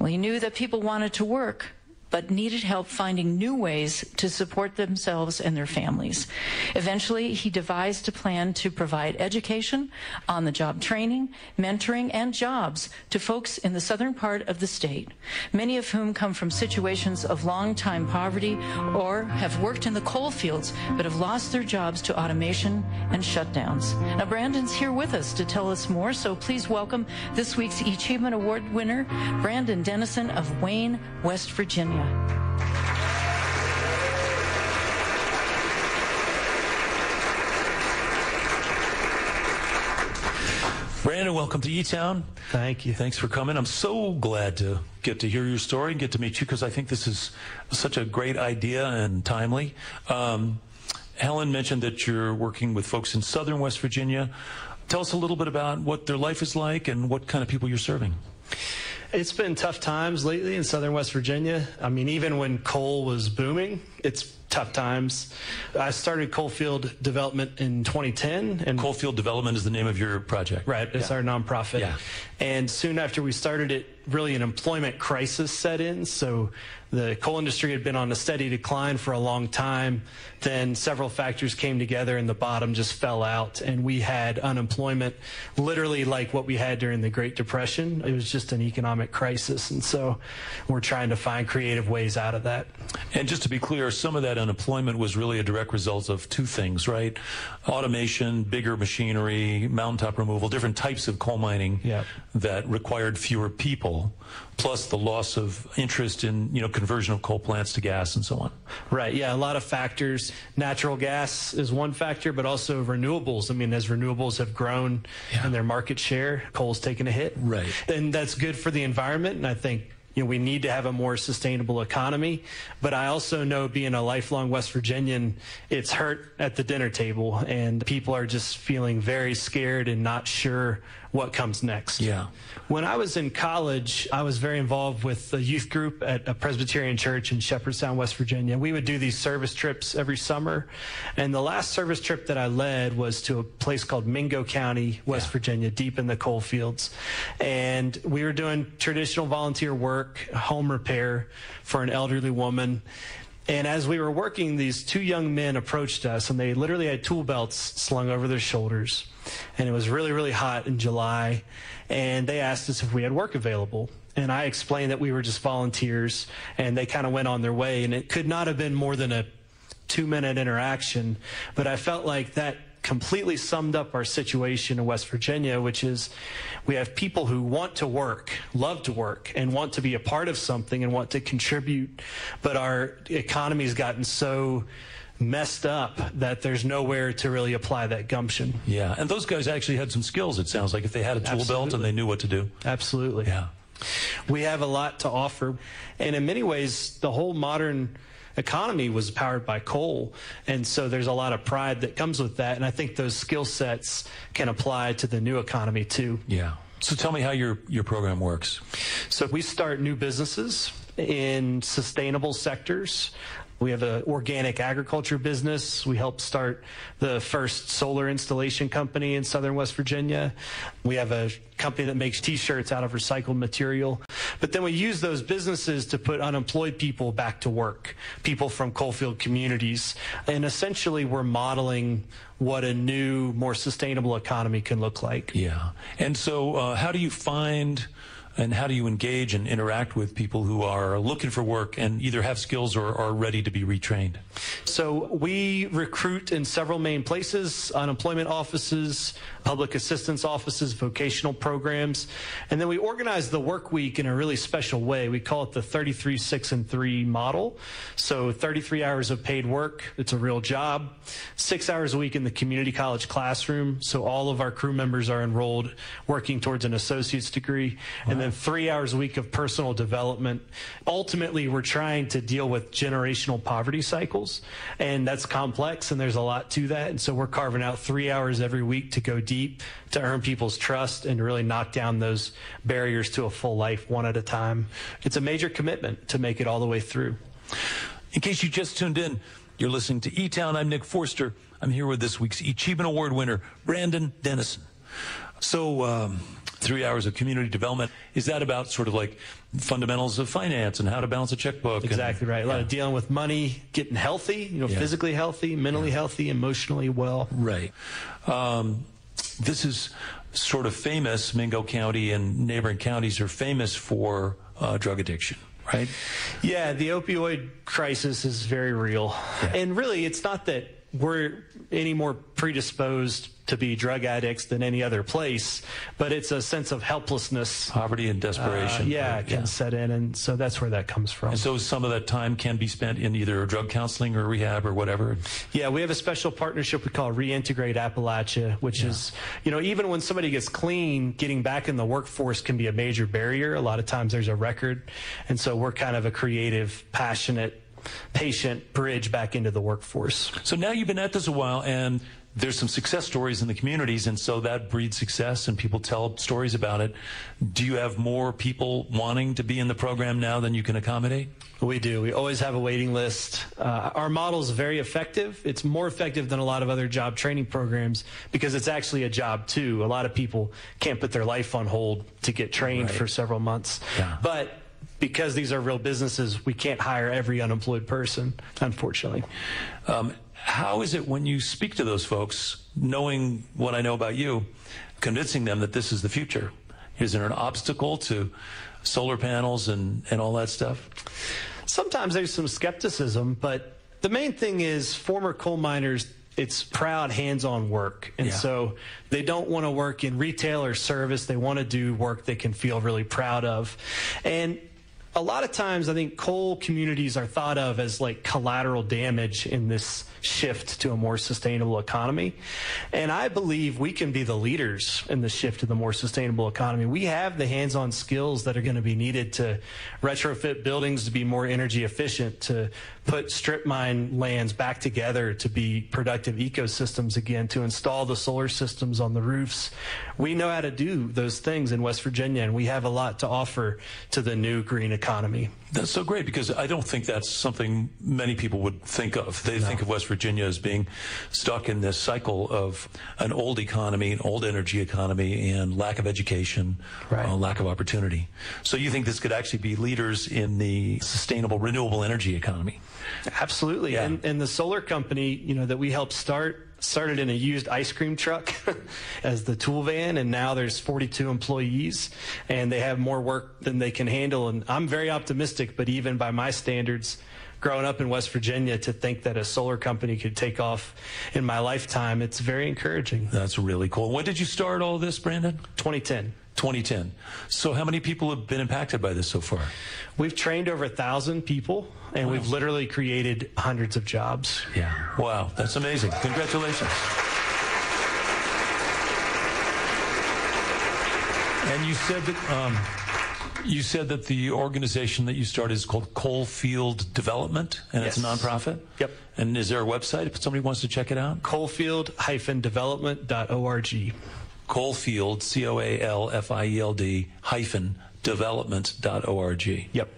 We knew that people wanted to work, but needed help finding new ways to support themselves and their families. Eventually, he devised a plan to provide education, on the job training, mentoring, and jobs to folks in the southern part of the state, many of whom come from situations of long time poverty or have worked in the coal fields but have lost their jobs to automation and shutdowns. Now, Brandon's here with us to tell us more, so please welcome this week's Achievement Award winner, Brandon Dennison of Wayne, West Virginia. Brandon, welcome to E-Town. Thank you. Thanks for coming. I'm so glad to get to hear your story and get to meet you because I think this is such a great idea and timely. Um, Helen mentioned that you're working with folks in southern West Virginia. Tell us a little bit about what their life is like and what kind of people you're serving. It's been tough times lately in southern West Virginia. I mean, even when coal was booming, it's tough times. I started Coalfield Development in 2010. And Coalfield Development is the name of your project. Right. It's Yeah. our nonprofit. Yeah. And soon after we started it, really an employment crisis set in. So the coal industry had been on a steady decline for a long time. Then several factors came together and the bottom just fell out. And we had unemployment literally like what we had during the Great Depression. It was just an economic crisis. And so we're trying to find creative ways out of that. And just to be clear, some of that unemployment was really a direct result of two things, right? Automation, bigger machinery, mountaintop removal, different types of coal mining that required fewer people, plus the loss of interest in, you know, conversion of coal plants to gas and so on. Right. Yeah. A lot of factors. Natural gas is one factor, but also renewables. I mean, as renewables have grown and their market share, coal's taken a hit. Right. And that's good for the environment. And I think, you know, we need to have a more sustainable economy. But I also know being a lifelong West Virginian, it's hurt at the dinner table and people are just feeling very scared and not sure what comes next. Yeah. When I was in college, I was very involved with a youth group at a Presbyterian church in Shepherdstown, West Virginia. We would do these service trips every summer. And the last service trip that I led was to a place called Mingo County, West Virginia, deep in the coal fields. And we were doing traditional volunteer work, home repair for an elderly woman. And as we were working, these two young men approached us, and they literally had tool belts slung over their shoulders. And it was really, really hot in July. And they asked us if we had work available. and I explained that we were just volunteers, and they kind of went on their way. And it could not have been more than a two minute interaction, but I felt like that completely summed up our situation in West Virginia, which is we have people who want to work, love to work, and want to be a part of something and want to contribute, but our economy's gotten so messed up that there's nowhere to really apply that gumption. Yeah, and those guys actually had some skills, it sounds like, if they had a tool Absolutely. belt and they knew what to do. Absolutely. Yeah. We have a lot to offer. And in many ways, the whole modern economy was powered by coal. And so there's a lot of pride that comes with that. And I think those skill sets can apply to the new economy too. Yeah. So tell me how your, your program works. So we start new businesses in sustainable sectors. We have an organic agriculture business. We helped start the first solar installation company in southern West Virginia. We have a company that makes t-shirts out of recycled material. But then we use those businesses to put unemployed people back to work, people from coalfield communities. And essentially we're modeling what a new, more sustainable economy can look like. Yeah. And so uh, how do you find and how do you engage and interact with people who are looking for work and either have skills or are ready to be retrained? So we recruit in several main places, unemployment offices, public assistance offices, vocational programs, and then we organize the work week in a really special way. We call it the 33, 6, and 3 model. So 33 hours of paid work, it's a real job, six hours a week in the community college classroom, so all of our crew members are enrolled working towards an associate's degree, and then three hours a week of personal development. Ultimately, we're trying to deal with generational poverty cycles, and that's complex, and there's a lot to that. And so we're carving out three hours every week to go deep, to earn people's trust, and really knock down those barriers to a full life one at a time. It's a major commitment to make it all the way through. In case you just tuned in, you're listening to E Town. I'm Nick Forster. I'm here with this week's Achievement Award winner, Brandon Dennison. So, um, three hours of community development. Is that about sort of like fundamentals of finance and how to balance a checkbook? and- Exactly right. A lot of dealing with money, getting healthy, you know, Yeah. physically healthy, mentally healthy, emotionally well. Right. Um, this is sort of famous. Mingo County and neighboring counties are famous for uh, drug addiction, right? Yeah, the opioid crisis is very real. And really, it's not that we're any more predisposed to be drug addicts than any other place, but it's a sense of helplessness. Poverty and desperation. Uh, yeah, right? can Yeah. set in. And so that's where that comes from. And so some of that time can be spent in either drug counseling or rehab or whatever. Yeah, we have a special partnership we call Reintegrate Appalachia, which is, you know, even when somebody gets clean, getting back in the workforce can be a major barrier. A lot of times there's a record. And so we're kind of a creative, passionate, patient bridge back into the workforce. So now you've been at this a while and there's some success stories in the communities and so that breeds success and people tell stories about it. Do you have more people wanting to be in the program now than you can accommodate? We do. We always have a waiting list. Uh, our model is very effective. It's more effective than a lot of other job training programs because it's actually a job too. A lot of people can't put their life on hold to get trained Right. for several months. But because these are real businesses, we can't hire every unemployed person, unfortunately. Um, how is it when you speak to those folks, knowing what I know about you, convincing them that this is the future? Is there an obstacle to solar panels and, and all that stuff? Sometimes there's some skepticism, but the main thing is former coal miners, it's proud hands-on work. And Yeah. so they don't want to work in retail or service. They want to do work they can feel really proud of. And a lot of times I think coal communities are thought of as like collateral damage in this shift to a more sustainable economy. And I believe we can be the leaders in the shift to the more sustainable economy. We have the hands-on skills that are going to be needed to retrofit buildings to be more energy efficient, to put strip mine lands back together to be productive ecosystems again, to install the solar systems on the roofs. We know how to do those things in West Virginia, and we have a lot to offer to the new green economy. That's so great because I don't think that's something many people would think of. They think of West Virginia as being stuck in this cycle of an old economy, an old energy economy, and lack of education, uh, lack of opportunity. So you think this could actually be leaders in the sustainable, renewable energy economy? Absolutely. And, and the solar company, you know, that we helped start started in a used ice cream truck as the tool van, and now there's 42 employees, and they have more work than they can handle. And I'm very optimistic, but even by my standards, growing up in West Virginia, to think that a solar company could take off in my lifetime, it's very encouraging. That's really cool. When did you start all this, Brandon? 2010. 2010. So, how many people have been impacted by this so far? We've trained over a thousand people, and we've literally created hundreds of jobs. Yeah. Wow, that's amazing. Congratulations. And you said that um, you said that the organization that you started is called Coalfield Development, and it's a nonprofit. Yep. And is there a website if somebody wants to check it out? Coalfield-development.org. Coalfield, C O A L F I E L D hyphen development.org. Yep.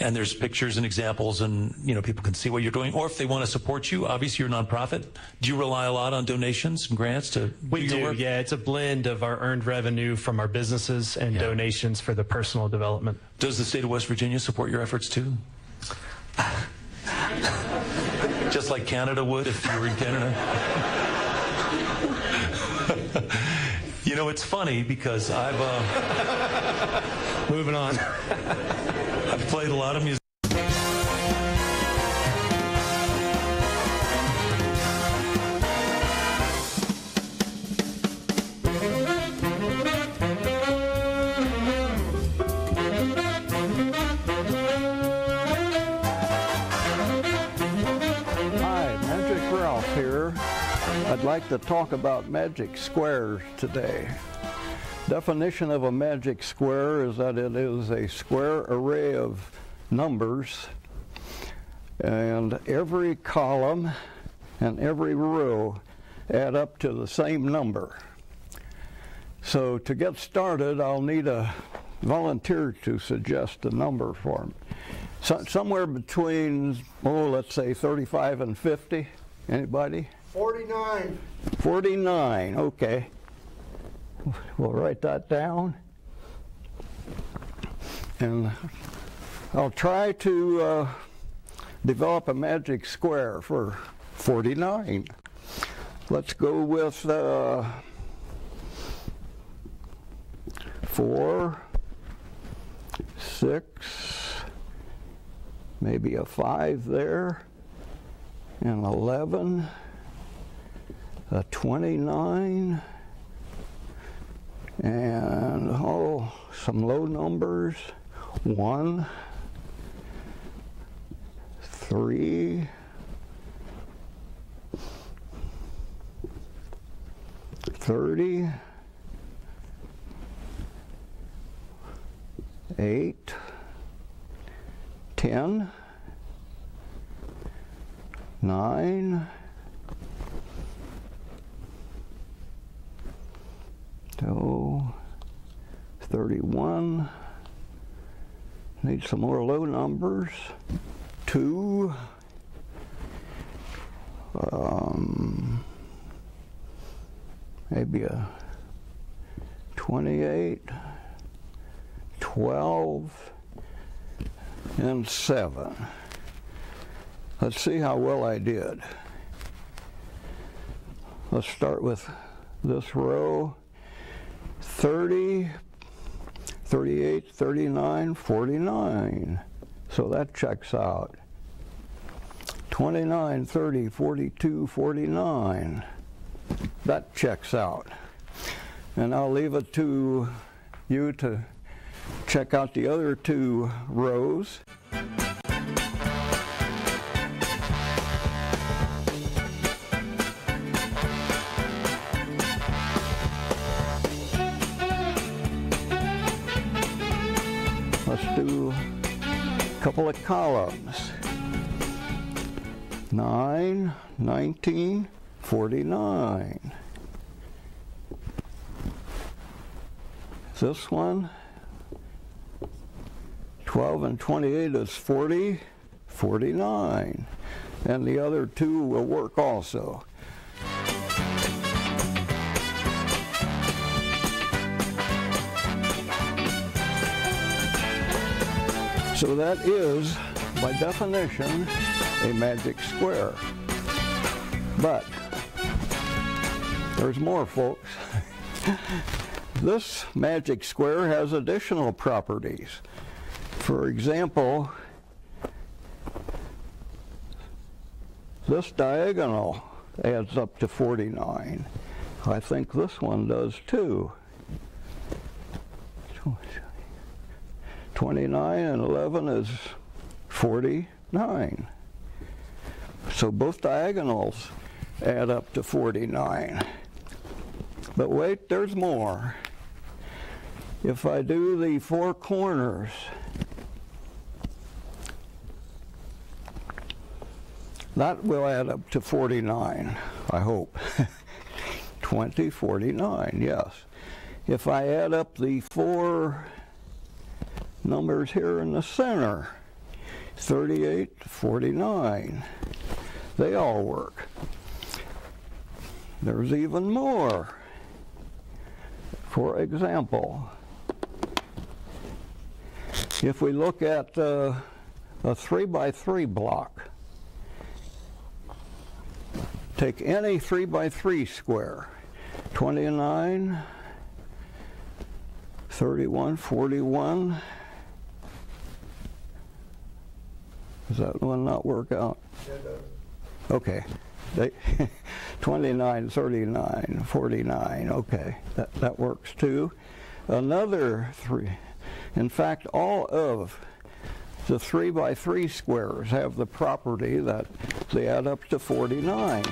And there's pictures and examples, and you know people can see what you're doing. Or if they want to support you, obviously you're a nonprofit. Do you rely a lot on donations and grants to We do your do, work? yeah. It's a blend of our earned revenue from our businesses and donations for the personal development. Does the state of West Virginia support your efforts too? Just like Canada would if you were in Canada? you know, it's funny because I've. Uh, Moving on. Played a lot of music. Hi, Magic Ralph here. I'd like to talk about magic squares today. Definition of a magic square is that it is a square array of numbers and every column and every row add up to the same number. So to get started, I'll need a volunteer to suggest a number for me. So, somewhere between, oh, let's say 35 and 50. Anybody? 49. 49, okay. We'll write that down. And I'll try to uh, develop a magic square for 49. Let's go with uh, four, six, maybe a five there, and 11, a 29, and oh, some low numbers, one, three, thirty, eight, ten, nine, oh, 31. Need some more low numbers. Two. Um, maybe a 28, 12, and 7. Let's see how well I did. Let's start with this row 30, 38, 39, 49. So that checks out. 29, 30, 42, 49. That checks out. And I'll leave it to you to check out the other two rows. Couple of columns. 9, 19, 49. This one, 12 and 28 is 40, 49. And the other two will work also. So that is, by definition, a magic square. But There's more, folks. this magic square has additional properties. For example, this diagonal adds up to 49. I think this one does too. 29 and 11 is 49. So both diagonals add up to 49. But wait, there's more. If I do the four corners, that will add up to 49, I hope. 20, 49, yes. If I add up the four numbers here in the center, 38, 49, they all work. There's even more. For example, if we look at uh, a 3 by 3 block, take any 3 by 3 square, 29, 31, 41. Does that one not work out? Okay. They 29, 39, 49. Okay, that, that works too. Another three. In fact, all of the 3 by 3 squares have the property that they add up to 49.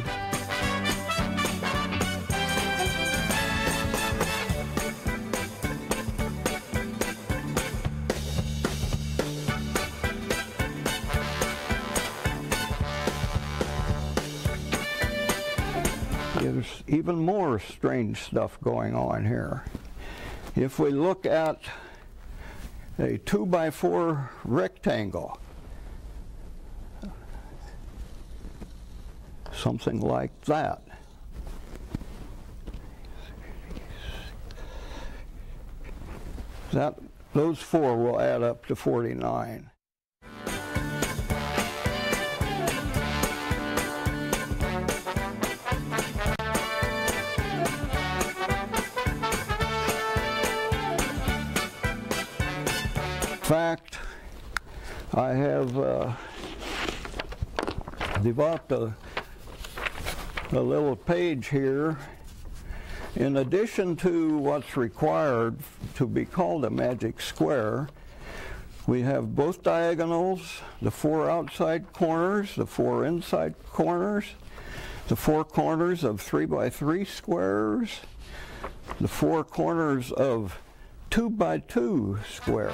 Even more strange stuff going on here. If we look at a two by four rectangle, something like that. That those four will add up to 49. I have uh, developed a, a little page here. In addition to what's required to be called a magic square, we have both diagonals, the four outside corners, the four inside corners, the four corners of three by three squares, the four corners of two by two square.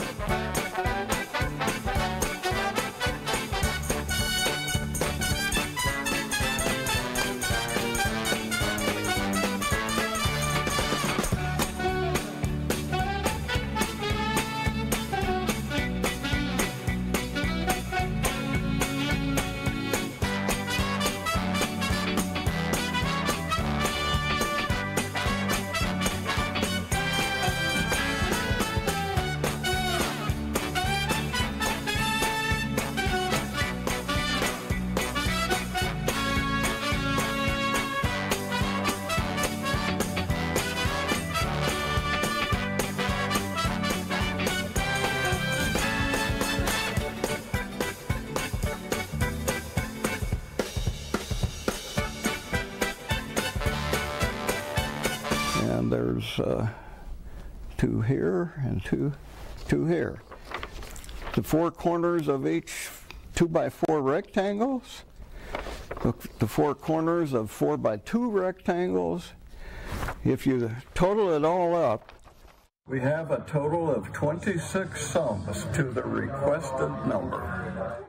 And two, two here. The four corners of each two by four rectangles, the, the four corners of four by two rectangles. If you total it all up, we have a total of 26 sums to the requested number.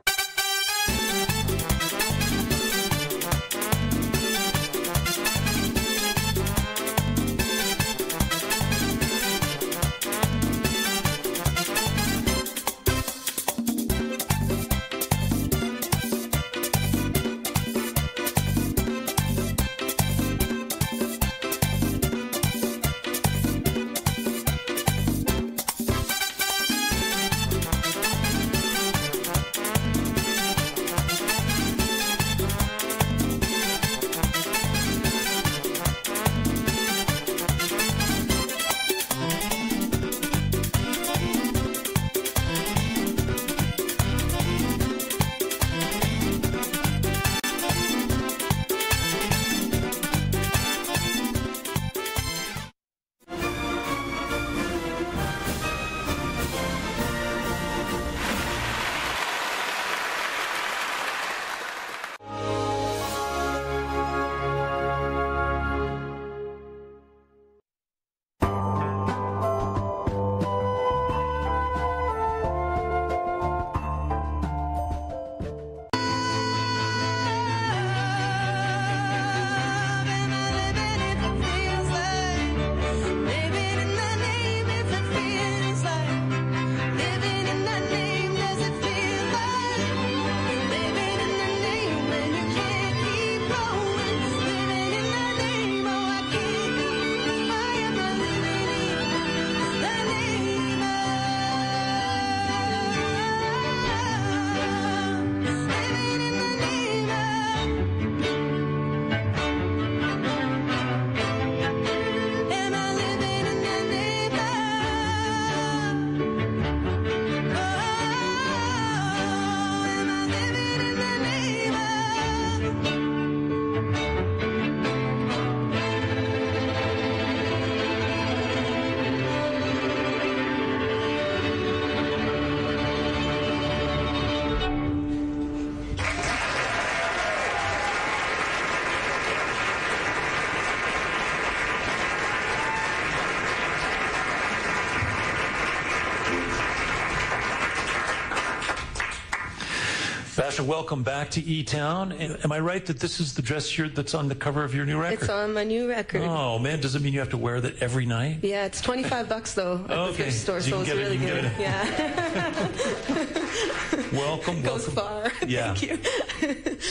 Basia, welcome back to E Town. Am I right that this is the dress shirt that's on the cover of your new record? It's on my new record. Oh man, does it mean you have to wear that every night? Yeah, it's 25 bucks though at Oh, the thrift store, So it's it- really good. get Yeah. Welcome, Goes welcome. far. Yeah. Thank you.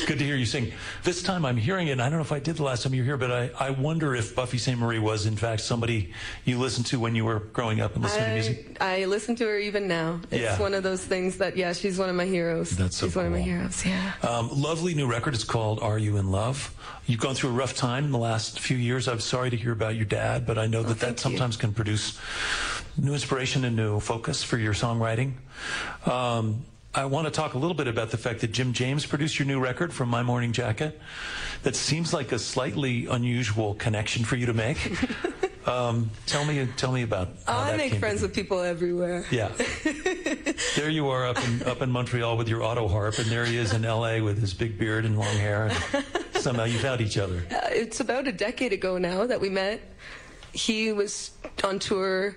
Good to hear you sing. This time I'm hearing it, and I don't know if I did the last time you were here, but I, I wonder if Buffy Sainte-Marie was, in fact, somebody you listened to when you were growing up and listening to music. I, I listen to her even now. It's Yeah. one of those things that, yeah, she's one of my heroes. That's so she's one of my heroes, yeah. Um, lovely new record. It's called Are You in Love? You've gone through a rough time in the last few years. I'm sorry to hear about your dad, but I know that that sometimes can produce new inspiration and new focus for your songwriting. Um, I want to talk a little bit about the fact that Jim James produced your new record from My Morning Jacket. That seems like a slightly unusual connection for you to make. um, tell me, tell me about. How I that make friends with people everywhere. yeah. there you are up in up in Montreal with your auto harp, and there he is in L.A. with his big beard and long hair. And somehow you found each other. Uh, it's about a decade ago now that we met. He was on tour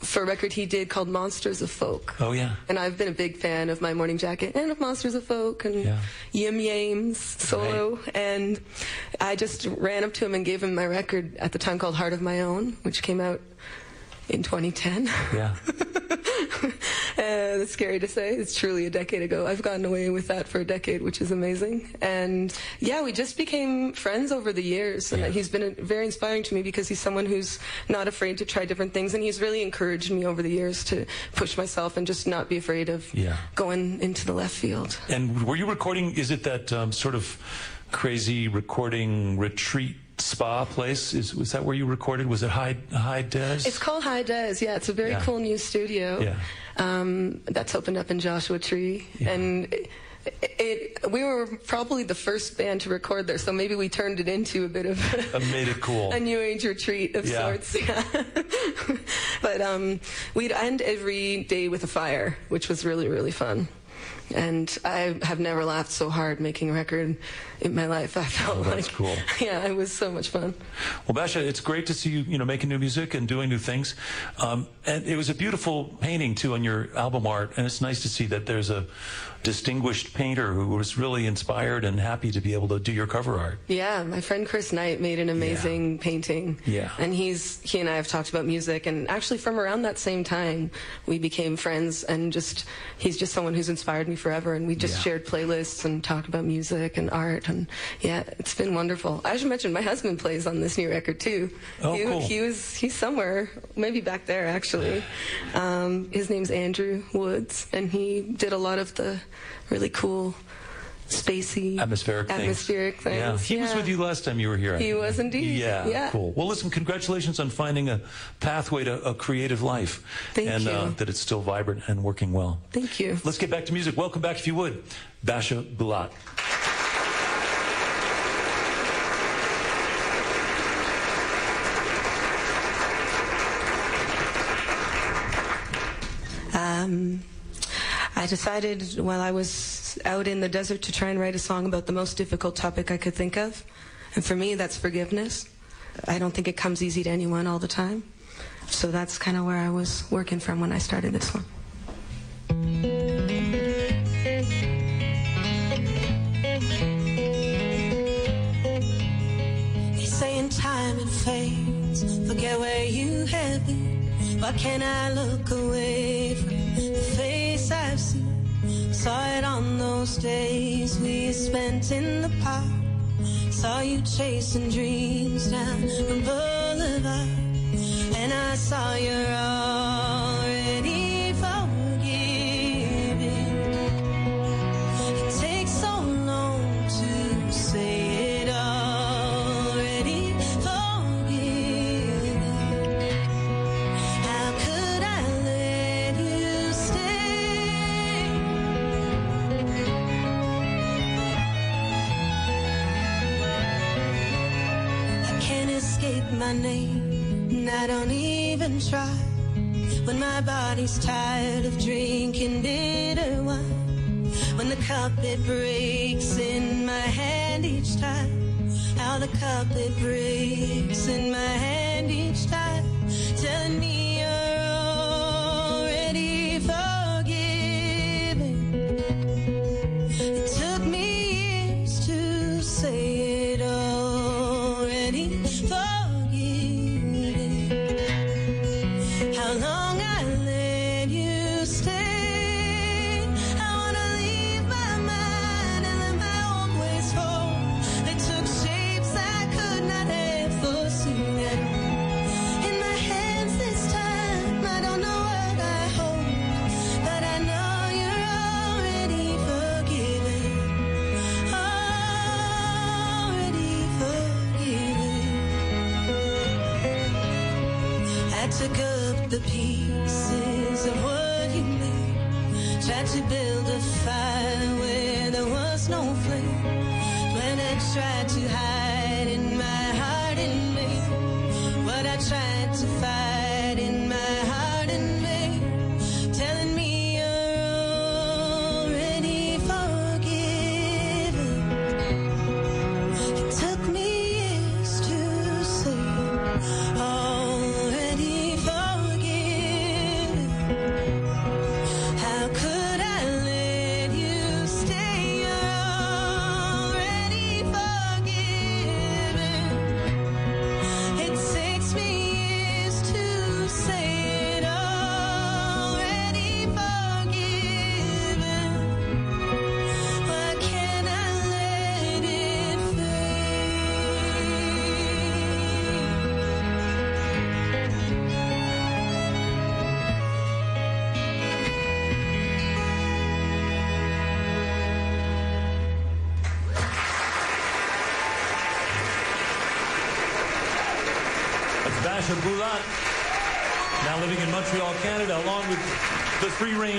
for a record he did called Monsters of Folk. Oh yeah. And I've been a big fan of My Morning Jacket and of Monsters of Folk and Yim Yames solo. And I just ran up to him and gave him my record at the time called Heart of My Own, which came out in 2010. Yeah. Uh, that's scary to say. It's truly a decade ago. I've gotten away with that for a decade, which is amazing. And yeah, we just became friends over the years. And he's been very inspiring to me because he's someone who's not afraid to try different things. And he's really encouraged me over the years to push myself and just not be afraid of Yeah. going into the left field. And were you recording? Is it that um, sort of crazy recording retreat spa place? Is was that where you recorded? Was it High Hi-Dez? It's called Hi-Dez. Yeah, it's a very Yeah. cool new studio. Yeah. Um, that's opened up in Joshua Tree, and it, it, we were probably the first band to record there, so maybe we turned it into a bit of I made it cool. a new age retreat of Yeah. sorts. Yeah. but um, we'd end every day with a fire, which was really really fun. And I have never laughed so hard making a record in my life. I felt Oh, that's like, cool. yeah, it was so much fun. Well, Basia, it's great to see you, you know, making new music and doing new things. Um, and it was a beautiful painting too on your album art, and it's nice to see that there's a distinguished painter who was really inspired and happy to be able to do your cover art. Yeah, my friend Chris Knight made an amazing painting. Yeah. And he's he and I have talked about music and actually from around that same time we became friends and just he's just someone who's inspired me forever and we just Yeah. shared playlists and talked about music and art and yeah, it's been wonderful. I should mention my husband plays on this new record too. Oh, he, cool. he was he's somewhere, maybe back there actually. Um, his name's Andrew Woods and he did a lot of the really cool spacey Atmospheric things. atmospheric things. Yeah, he was with you last time you were here. I He think. was indeed. Yeah, Yeah. cool. Well, listen, congratulations on finding a pathway to a creative life, Thank and Uh, that it's still vibrant and working well. Thank you. Let's get back to music. Welcome back, if you would, Basia Bulat. Um, I decided while I was out in the desert to try and write a song about the most difficult topic I could think of. And for me, that's forgiveness. I don't think it comes easy to anyone all the time. So that's kind of where I was working from when I started this one. They say in time it fades. Forget where you have been. Why can't I look away from the face I've seen? Saw it on those days we spent in the park. Saw you chasing dreams down the boulevard. And I saw you're already my name, and I don't even try. When my body's tired of drinking bitter wine, when the cup it breaks in my hand each time, how the cup it breaks in my hand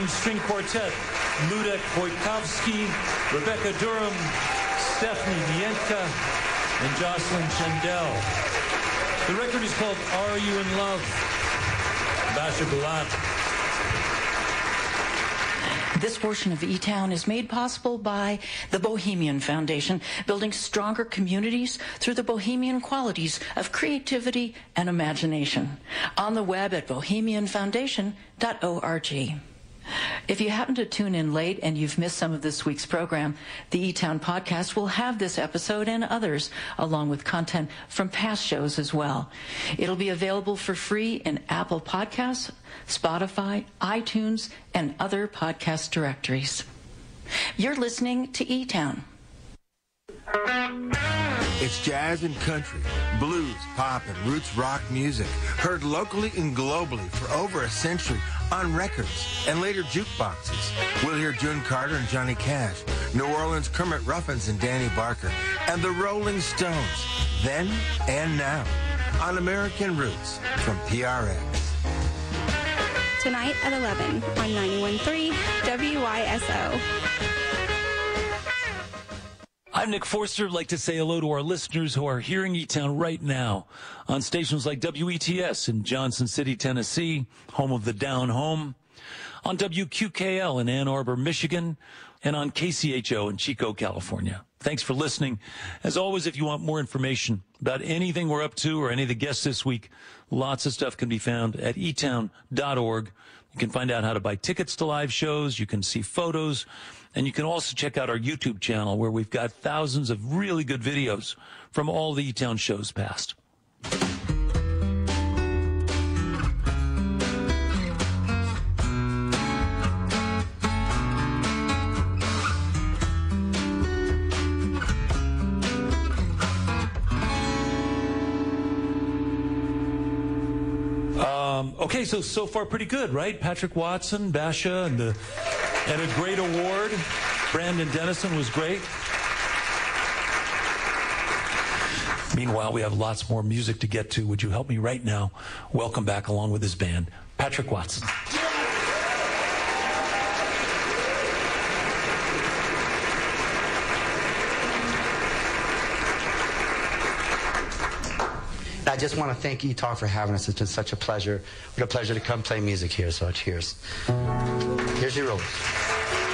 string quartet, Ludek Wojtkowski, Rebecca Durham, Stephanie Dientka, and Jocelyn Chandel. The record is called Are You in Love? Basia Bulat. This portion of E-Town is made possible by the Bohemian Foundation, building stronger communities through the bohemian qualities of creativity and imagination. On the web at bohemianfoundation.org. If you happen to tune in late and you've missed some of this week's program, the E-Town podcast will have this episode and others, along with content from past shows as well. It'll be available for free in Apple Podcasts, Spotify, iTunes, and other podcast directories. You're listening to E-Town. It's jazz and country, blues, pop, and roots rock music, heard locally and globally for over a century on records and later jukeboxes. We'll hear June Carter and Johnny Cash, New Orleans Kermit Ruffins and Danny Barker, and the Rolling Stones, then and now, on American Roots from PRX. Tonight at 11 on 91.3 WYSO. I'm Nick Forster. I'd like to say hello to our listeners who are hearing E-Town right now on stations like WETS in Johnson City, Tennessee, home of the Down Home, on WQKL in Ann Arbor, Michigan, and on KCHO in Chico, California. Thanks for listening. As always, if you want more information about anything we're up to or any of the guests this week, lots of stuff can be found at etown.org. You can find out how to buy tickets to live shows. You can see photos. And you can also check out our YouTube channel where we've got thousands of really good videos from all the E-Town shows past. So so far pretty good, right? Patrick Watson, Basia, and the and a great award. Brandon Dennison was great. Meanwhile, we have lots more music to get to. Would you help me right now? Welcome back along with his band, Patrick Watson. I just want to thank E-Talk for having us. It's been such a pleasure. What a pleasure to come play music here, so cheers. Here's your rules.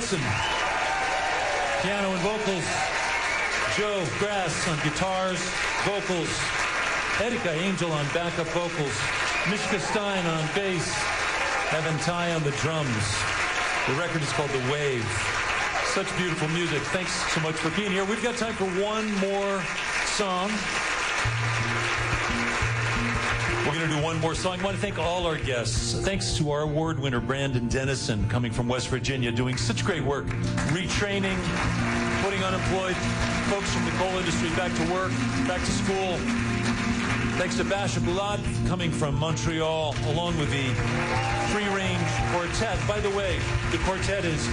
Watson, piano and vocals. Joe Grass on guitars, vocals. Erika Angell on backup vocals. Mishka Stein on bass. Evan Tighe on the drums. The record is called The Wave. Such beautiful music. Thanks so much for being here. We've got time for one more song. Going to do one more song. I want to thank all our guests. Thanks to our award winner, Brandon Dennison, coming from West Virginia, doing such great work, retraining, putting unemployed folks from the coal industry back to work, back to school. Thanks to Basia Bulat, coming from Montreal, along with the Free Range Quartet. By the way, the quartet is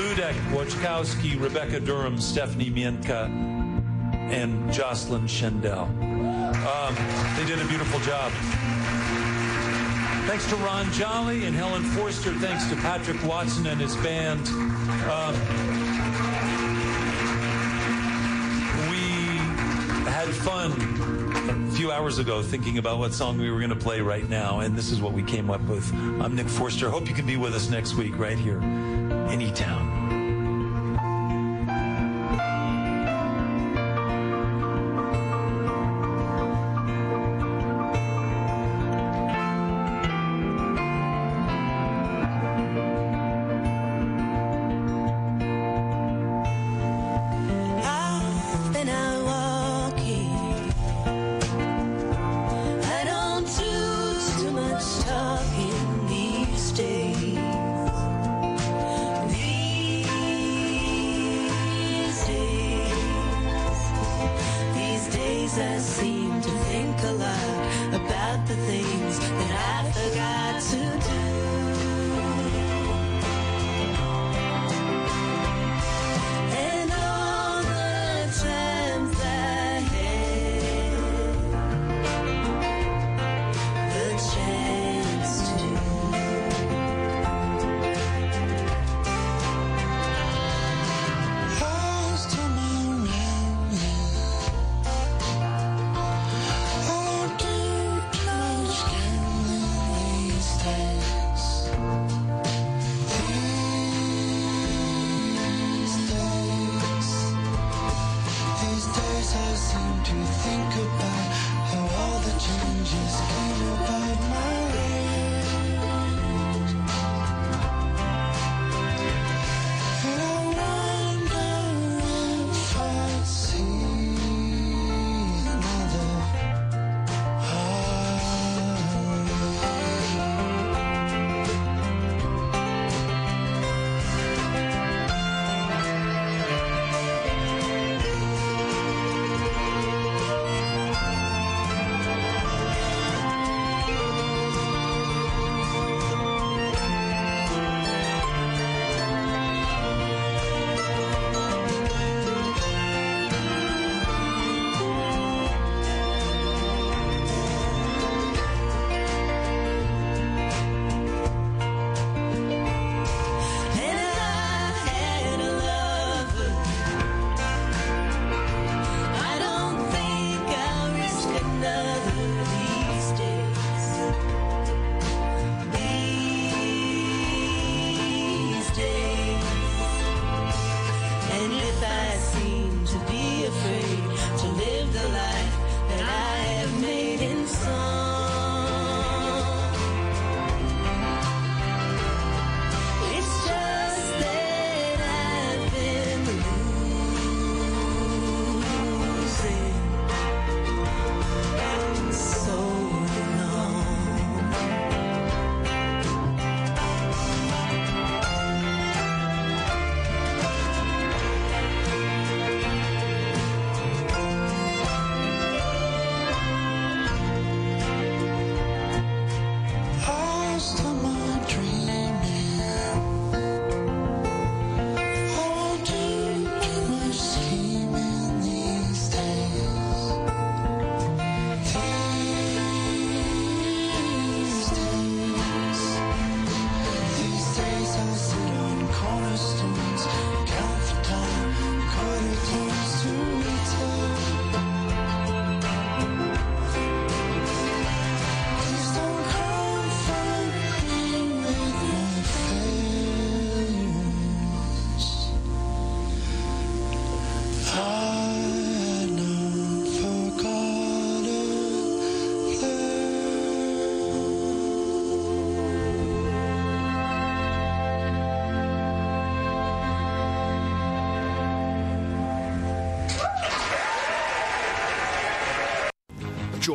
Ludek Wojtkowski, Rebecca Durham, Stephanie Mienka, and Jocelyn Schendel. Um, they did a beautiful job. Thanks to Ron Jolly and Helen Forster. Thanks to Patrick Watson and his band. Um, we had fun a few hours ago thinking about what song we were going to play right now, and this is what we came up with. I'm Nick Forster. Hope you can be with us next week right here in E-Town. well,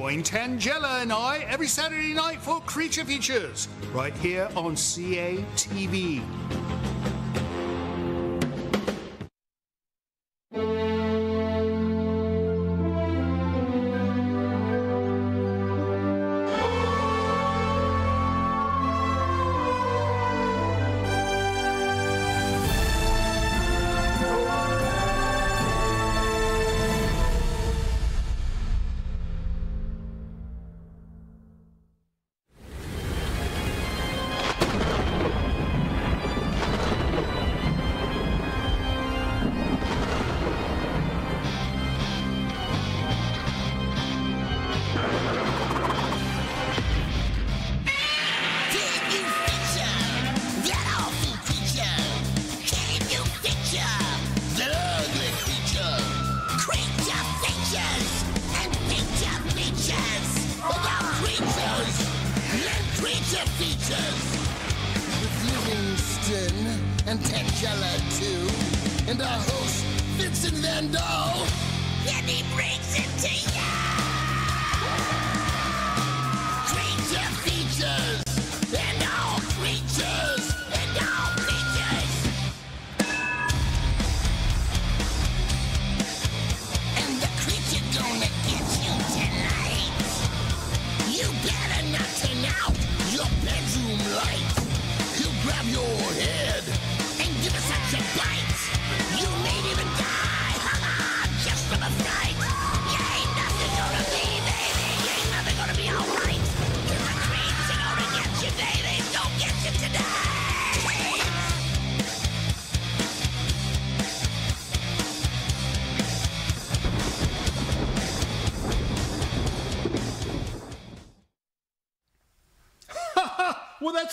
Join Tangela and I every Saturday night for Creature Features, right here on CATV.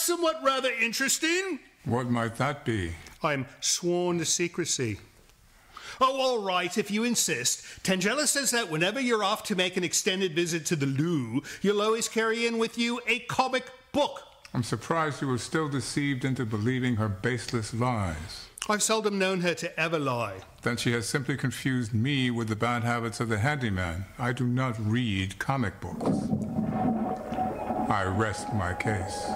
Somewhat rather interesting. What might that be? I'm sworn to secrecy. Oh, all right, if you insist. Tangela says that whenever you're off to make an extended visit to the loo, you'll always carry in with you a comic book. I'm surprised you were still deceived into believing her baseless lies. I've seldom known her to ever lie. Then she has simply confused me with the bad habits of the handyman. I do not read comic books. I rest my case.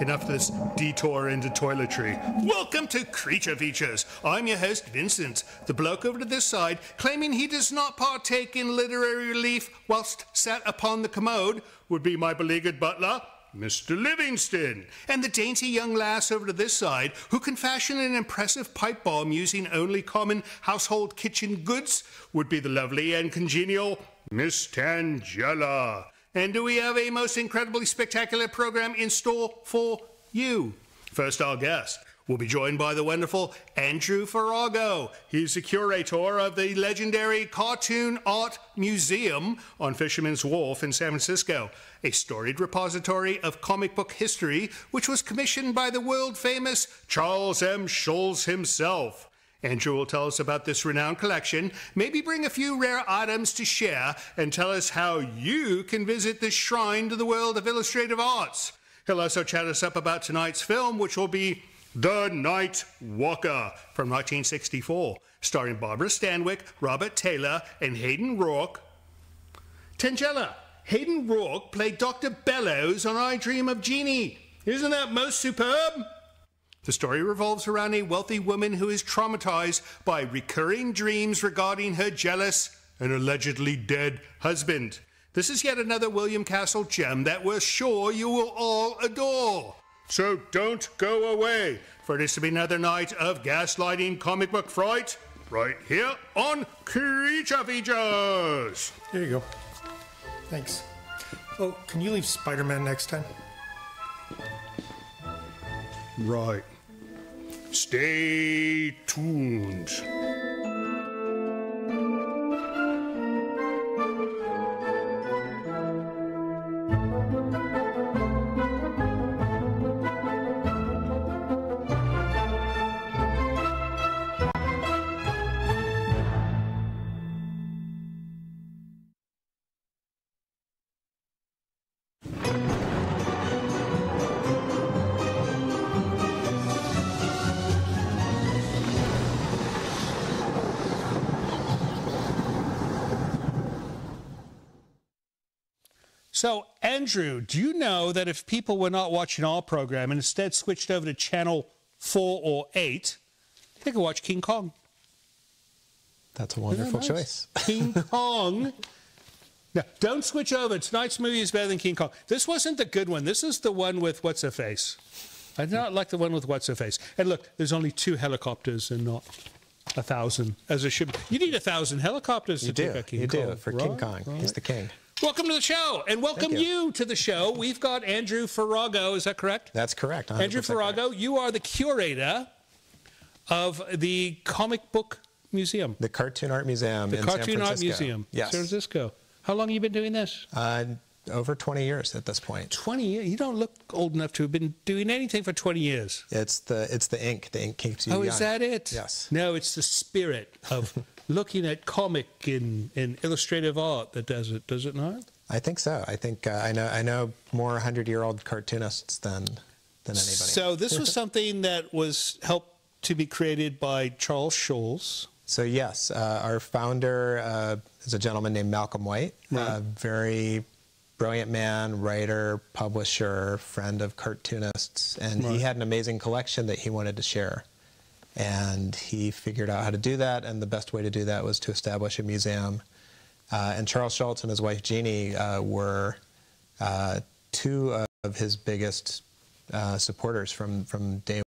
Enough of this detour into toiletry. Welcome to Creature Features. I'm your host, Vincent, the bloke over to this side, claiming he does not partake in literary relief whilst sat upon the commode, would be my beleaguered butler, Mr. Livingston, and the dainty young lass over to this side, who can fashion an impressive pipe bomb using only common household kitchen goods, would be the lovely and congenial Miss Tangela. And do we have a most incredibly spectacular program in store for you? First, our guest will be joined by the wonderful Andrew Farago. He's the curator of the legendary Cartoon Art Museum on Fisherman's Wharf in San Francisco, a storied repository of comic book history which was commissioned by the world famous Charles M. Schulz himself. Andrew will tell us about this renowned collection, maybe bring a few rare items to share, and tell us how you can visit this shrine to the world of illustrative arts. He'll also chat us up about tonight's film, which will be The Night Walker from 1964, starring Barbara Stanwyck, Robert Taylor, and Hayden Rourke. Tangela, Hayden Rourke played Dr. Bellows on I Dream of Jeannie. Isn't that most superb? The story revolves around a wealthy woman who is traumatized by recurring dreams regarding her jealous and allegedly dead husband. This is yet another William Castle gem that we're sure you will all adore. So don't go away, for it is to be another night of gaslighting comic book fright right here on Creature Features. Here you go. Thanks. Oh, can you leave Spider Man next time? Right. Stay tuned. Andrew, do you know that if people were not watching our program and instead switched over to channel four or eight, they could watch King Kong? That's a wonderful that choice. King Kong. Now, don't switch over. Tonight's movie is better than King Kong. This wasn't the good one. This is the one with what's her face. I did not like the one with what's her face. And look, there's only two helicopters and not a thousand, as it should be. You need a thousand helicopters You to take do. King You Kong. do for King right? Kong. He's the king. Welcome to the show, and welcome you. you. to the show. We've got Andrew Farago. Is that correct? That's correct. Andrew 100% correct. You are the curator of the Comic Book Museum, The Cartoon Art Museum the in San Cartoon Art Museum, Yes. San Francisco. How long have you been doing this? Uh, over 20 years at this point. 20 years. You don't look old enough to have been doing anything for 20 years. It's the it's the ink. The ink keeps you oh, young. is that it? Yes. No, it's the spirit of looking at comic and, and illustrative art that does it, does it not? I think so. I think uh, I know I know more hundred year old cartoonists than than anybody. So this was something that was helped to be created by Charles Schulz. So yes, uh, our founder uh, is a gentleman named Malcolm Whyte, Right. a very brilliant man, writer, publisher, friend of cartoonists, and Right. he had an amazing collection that he wanted to share. And he figured out how to do that, and the best way to do that was to establish a museum. Uh, and Charles Schulz and his wife Jeannie uh, were uh, two of his biggest uh, supporters from, from day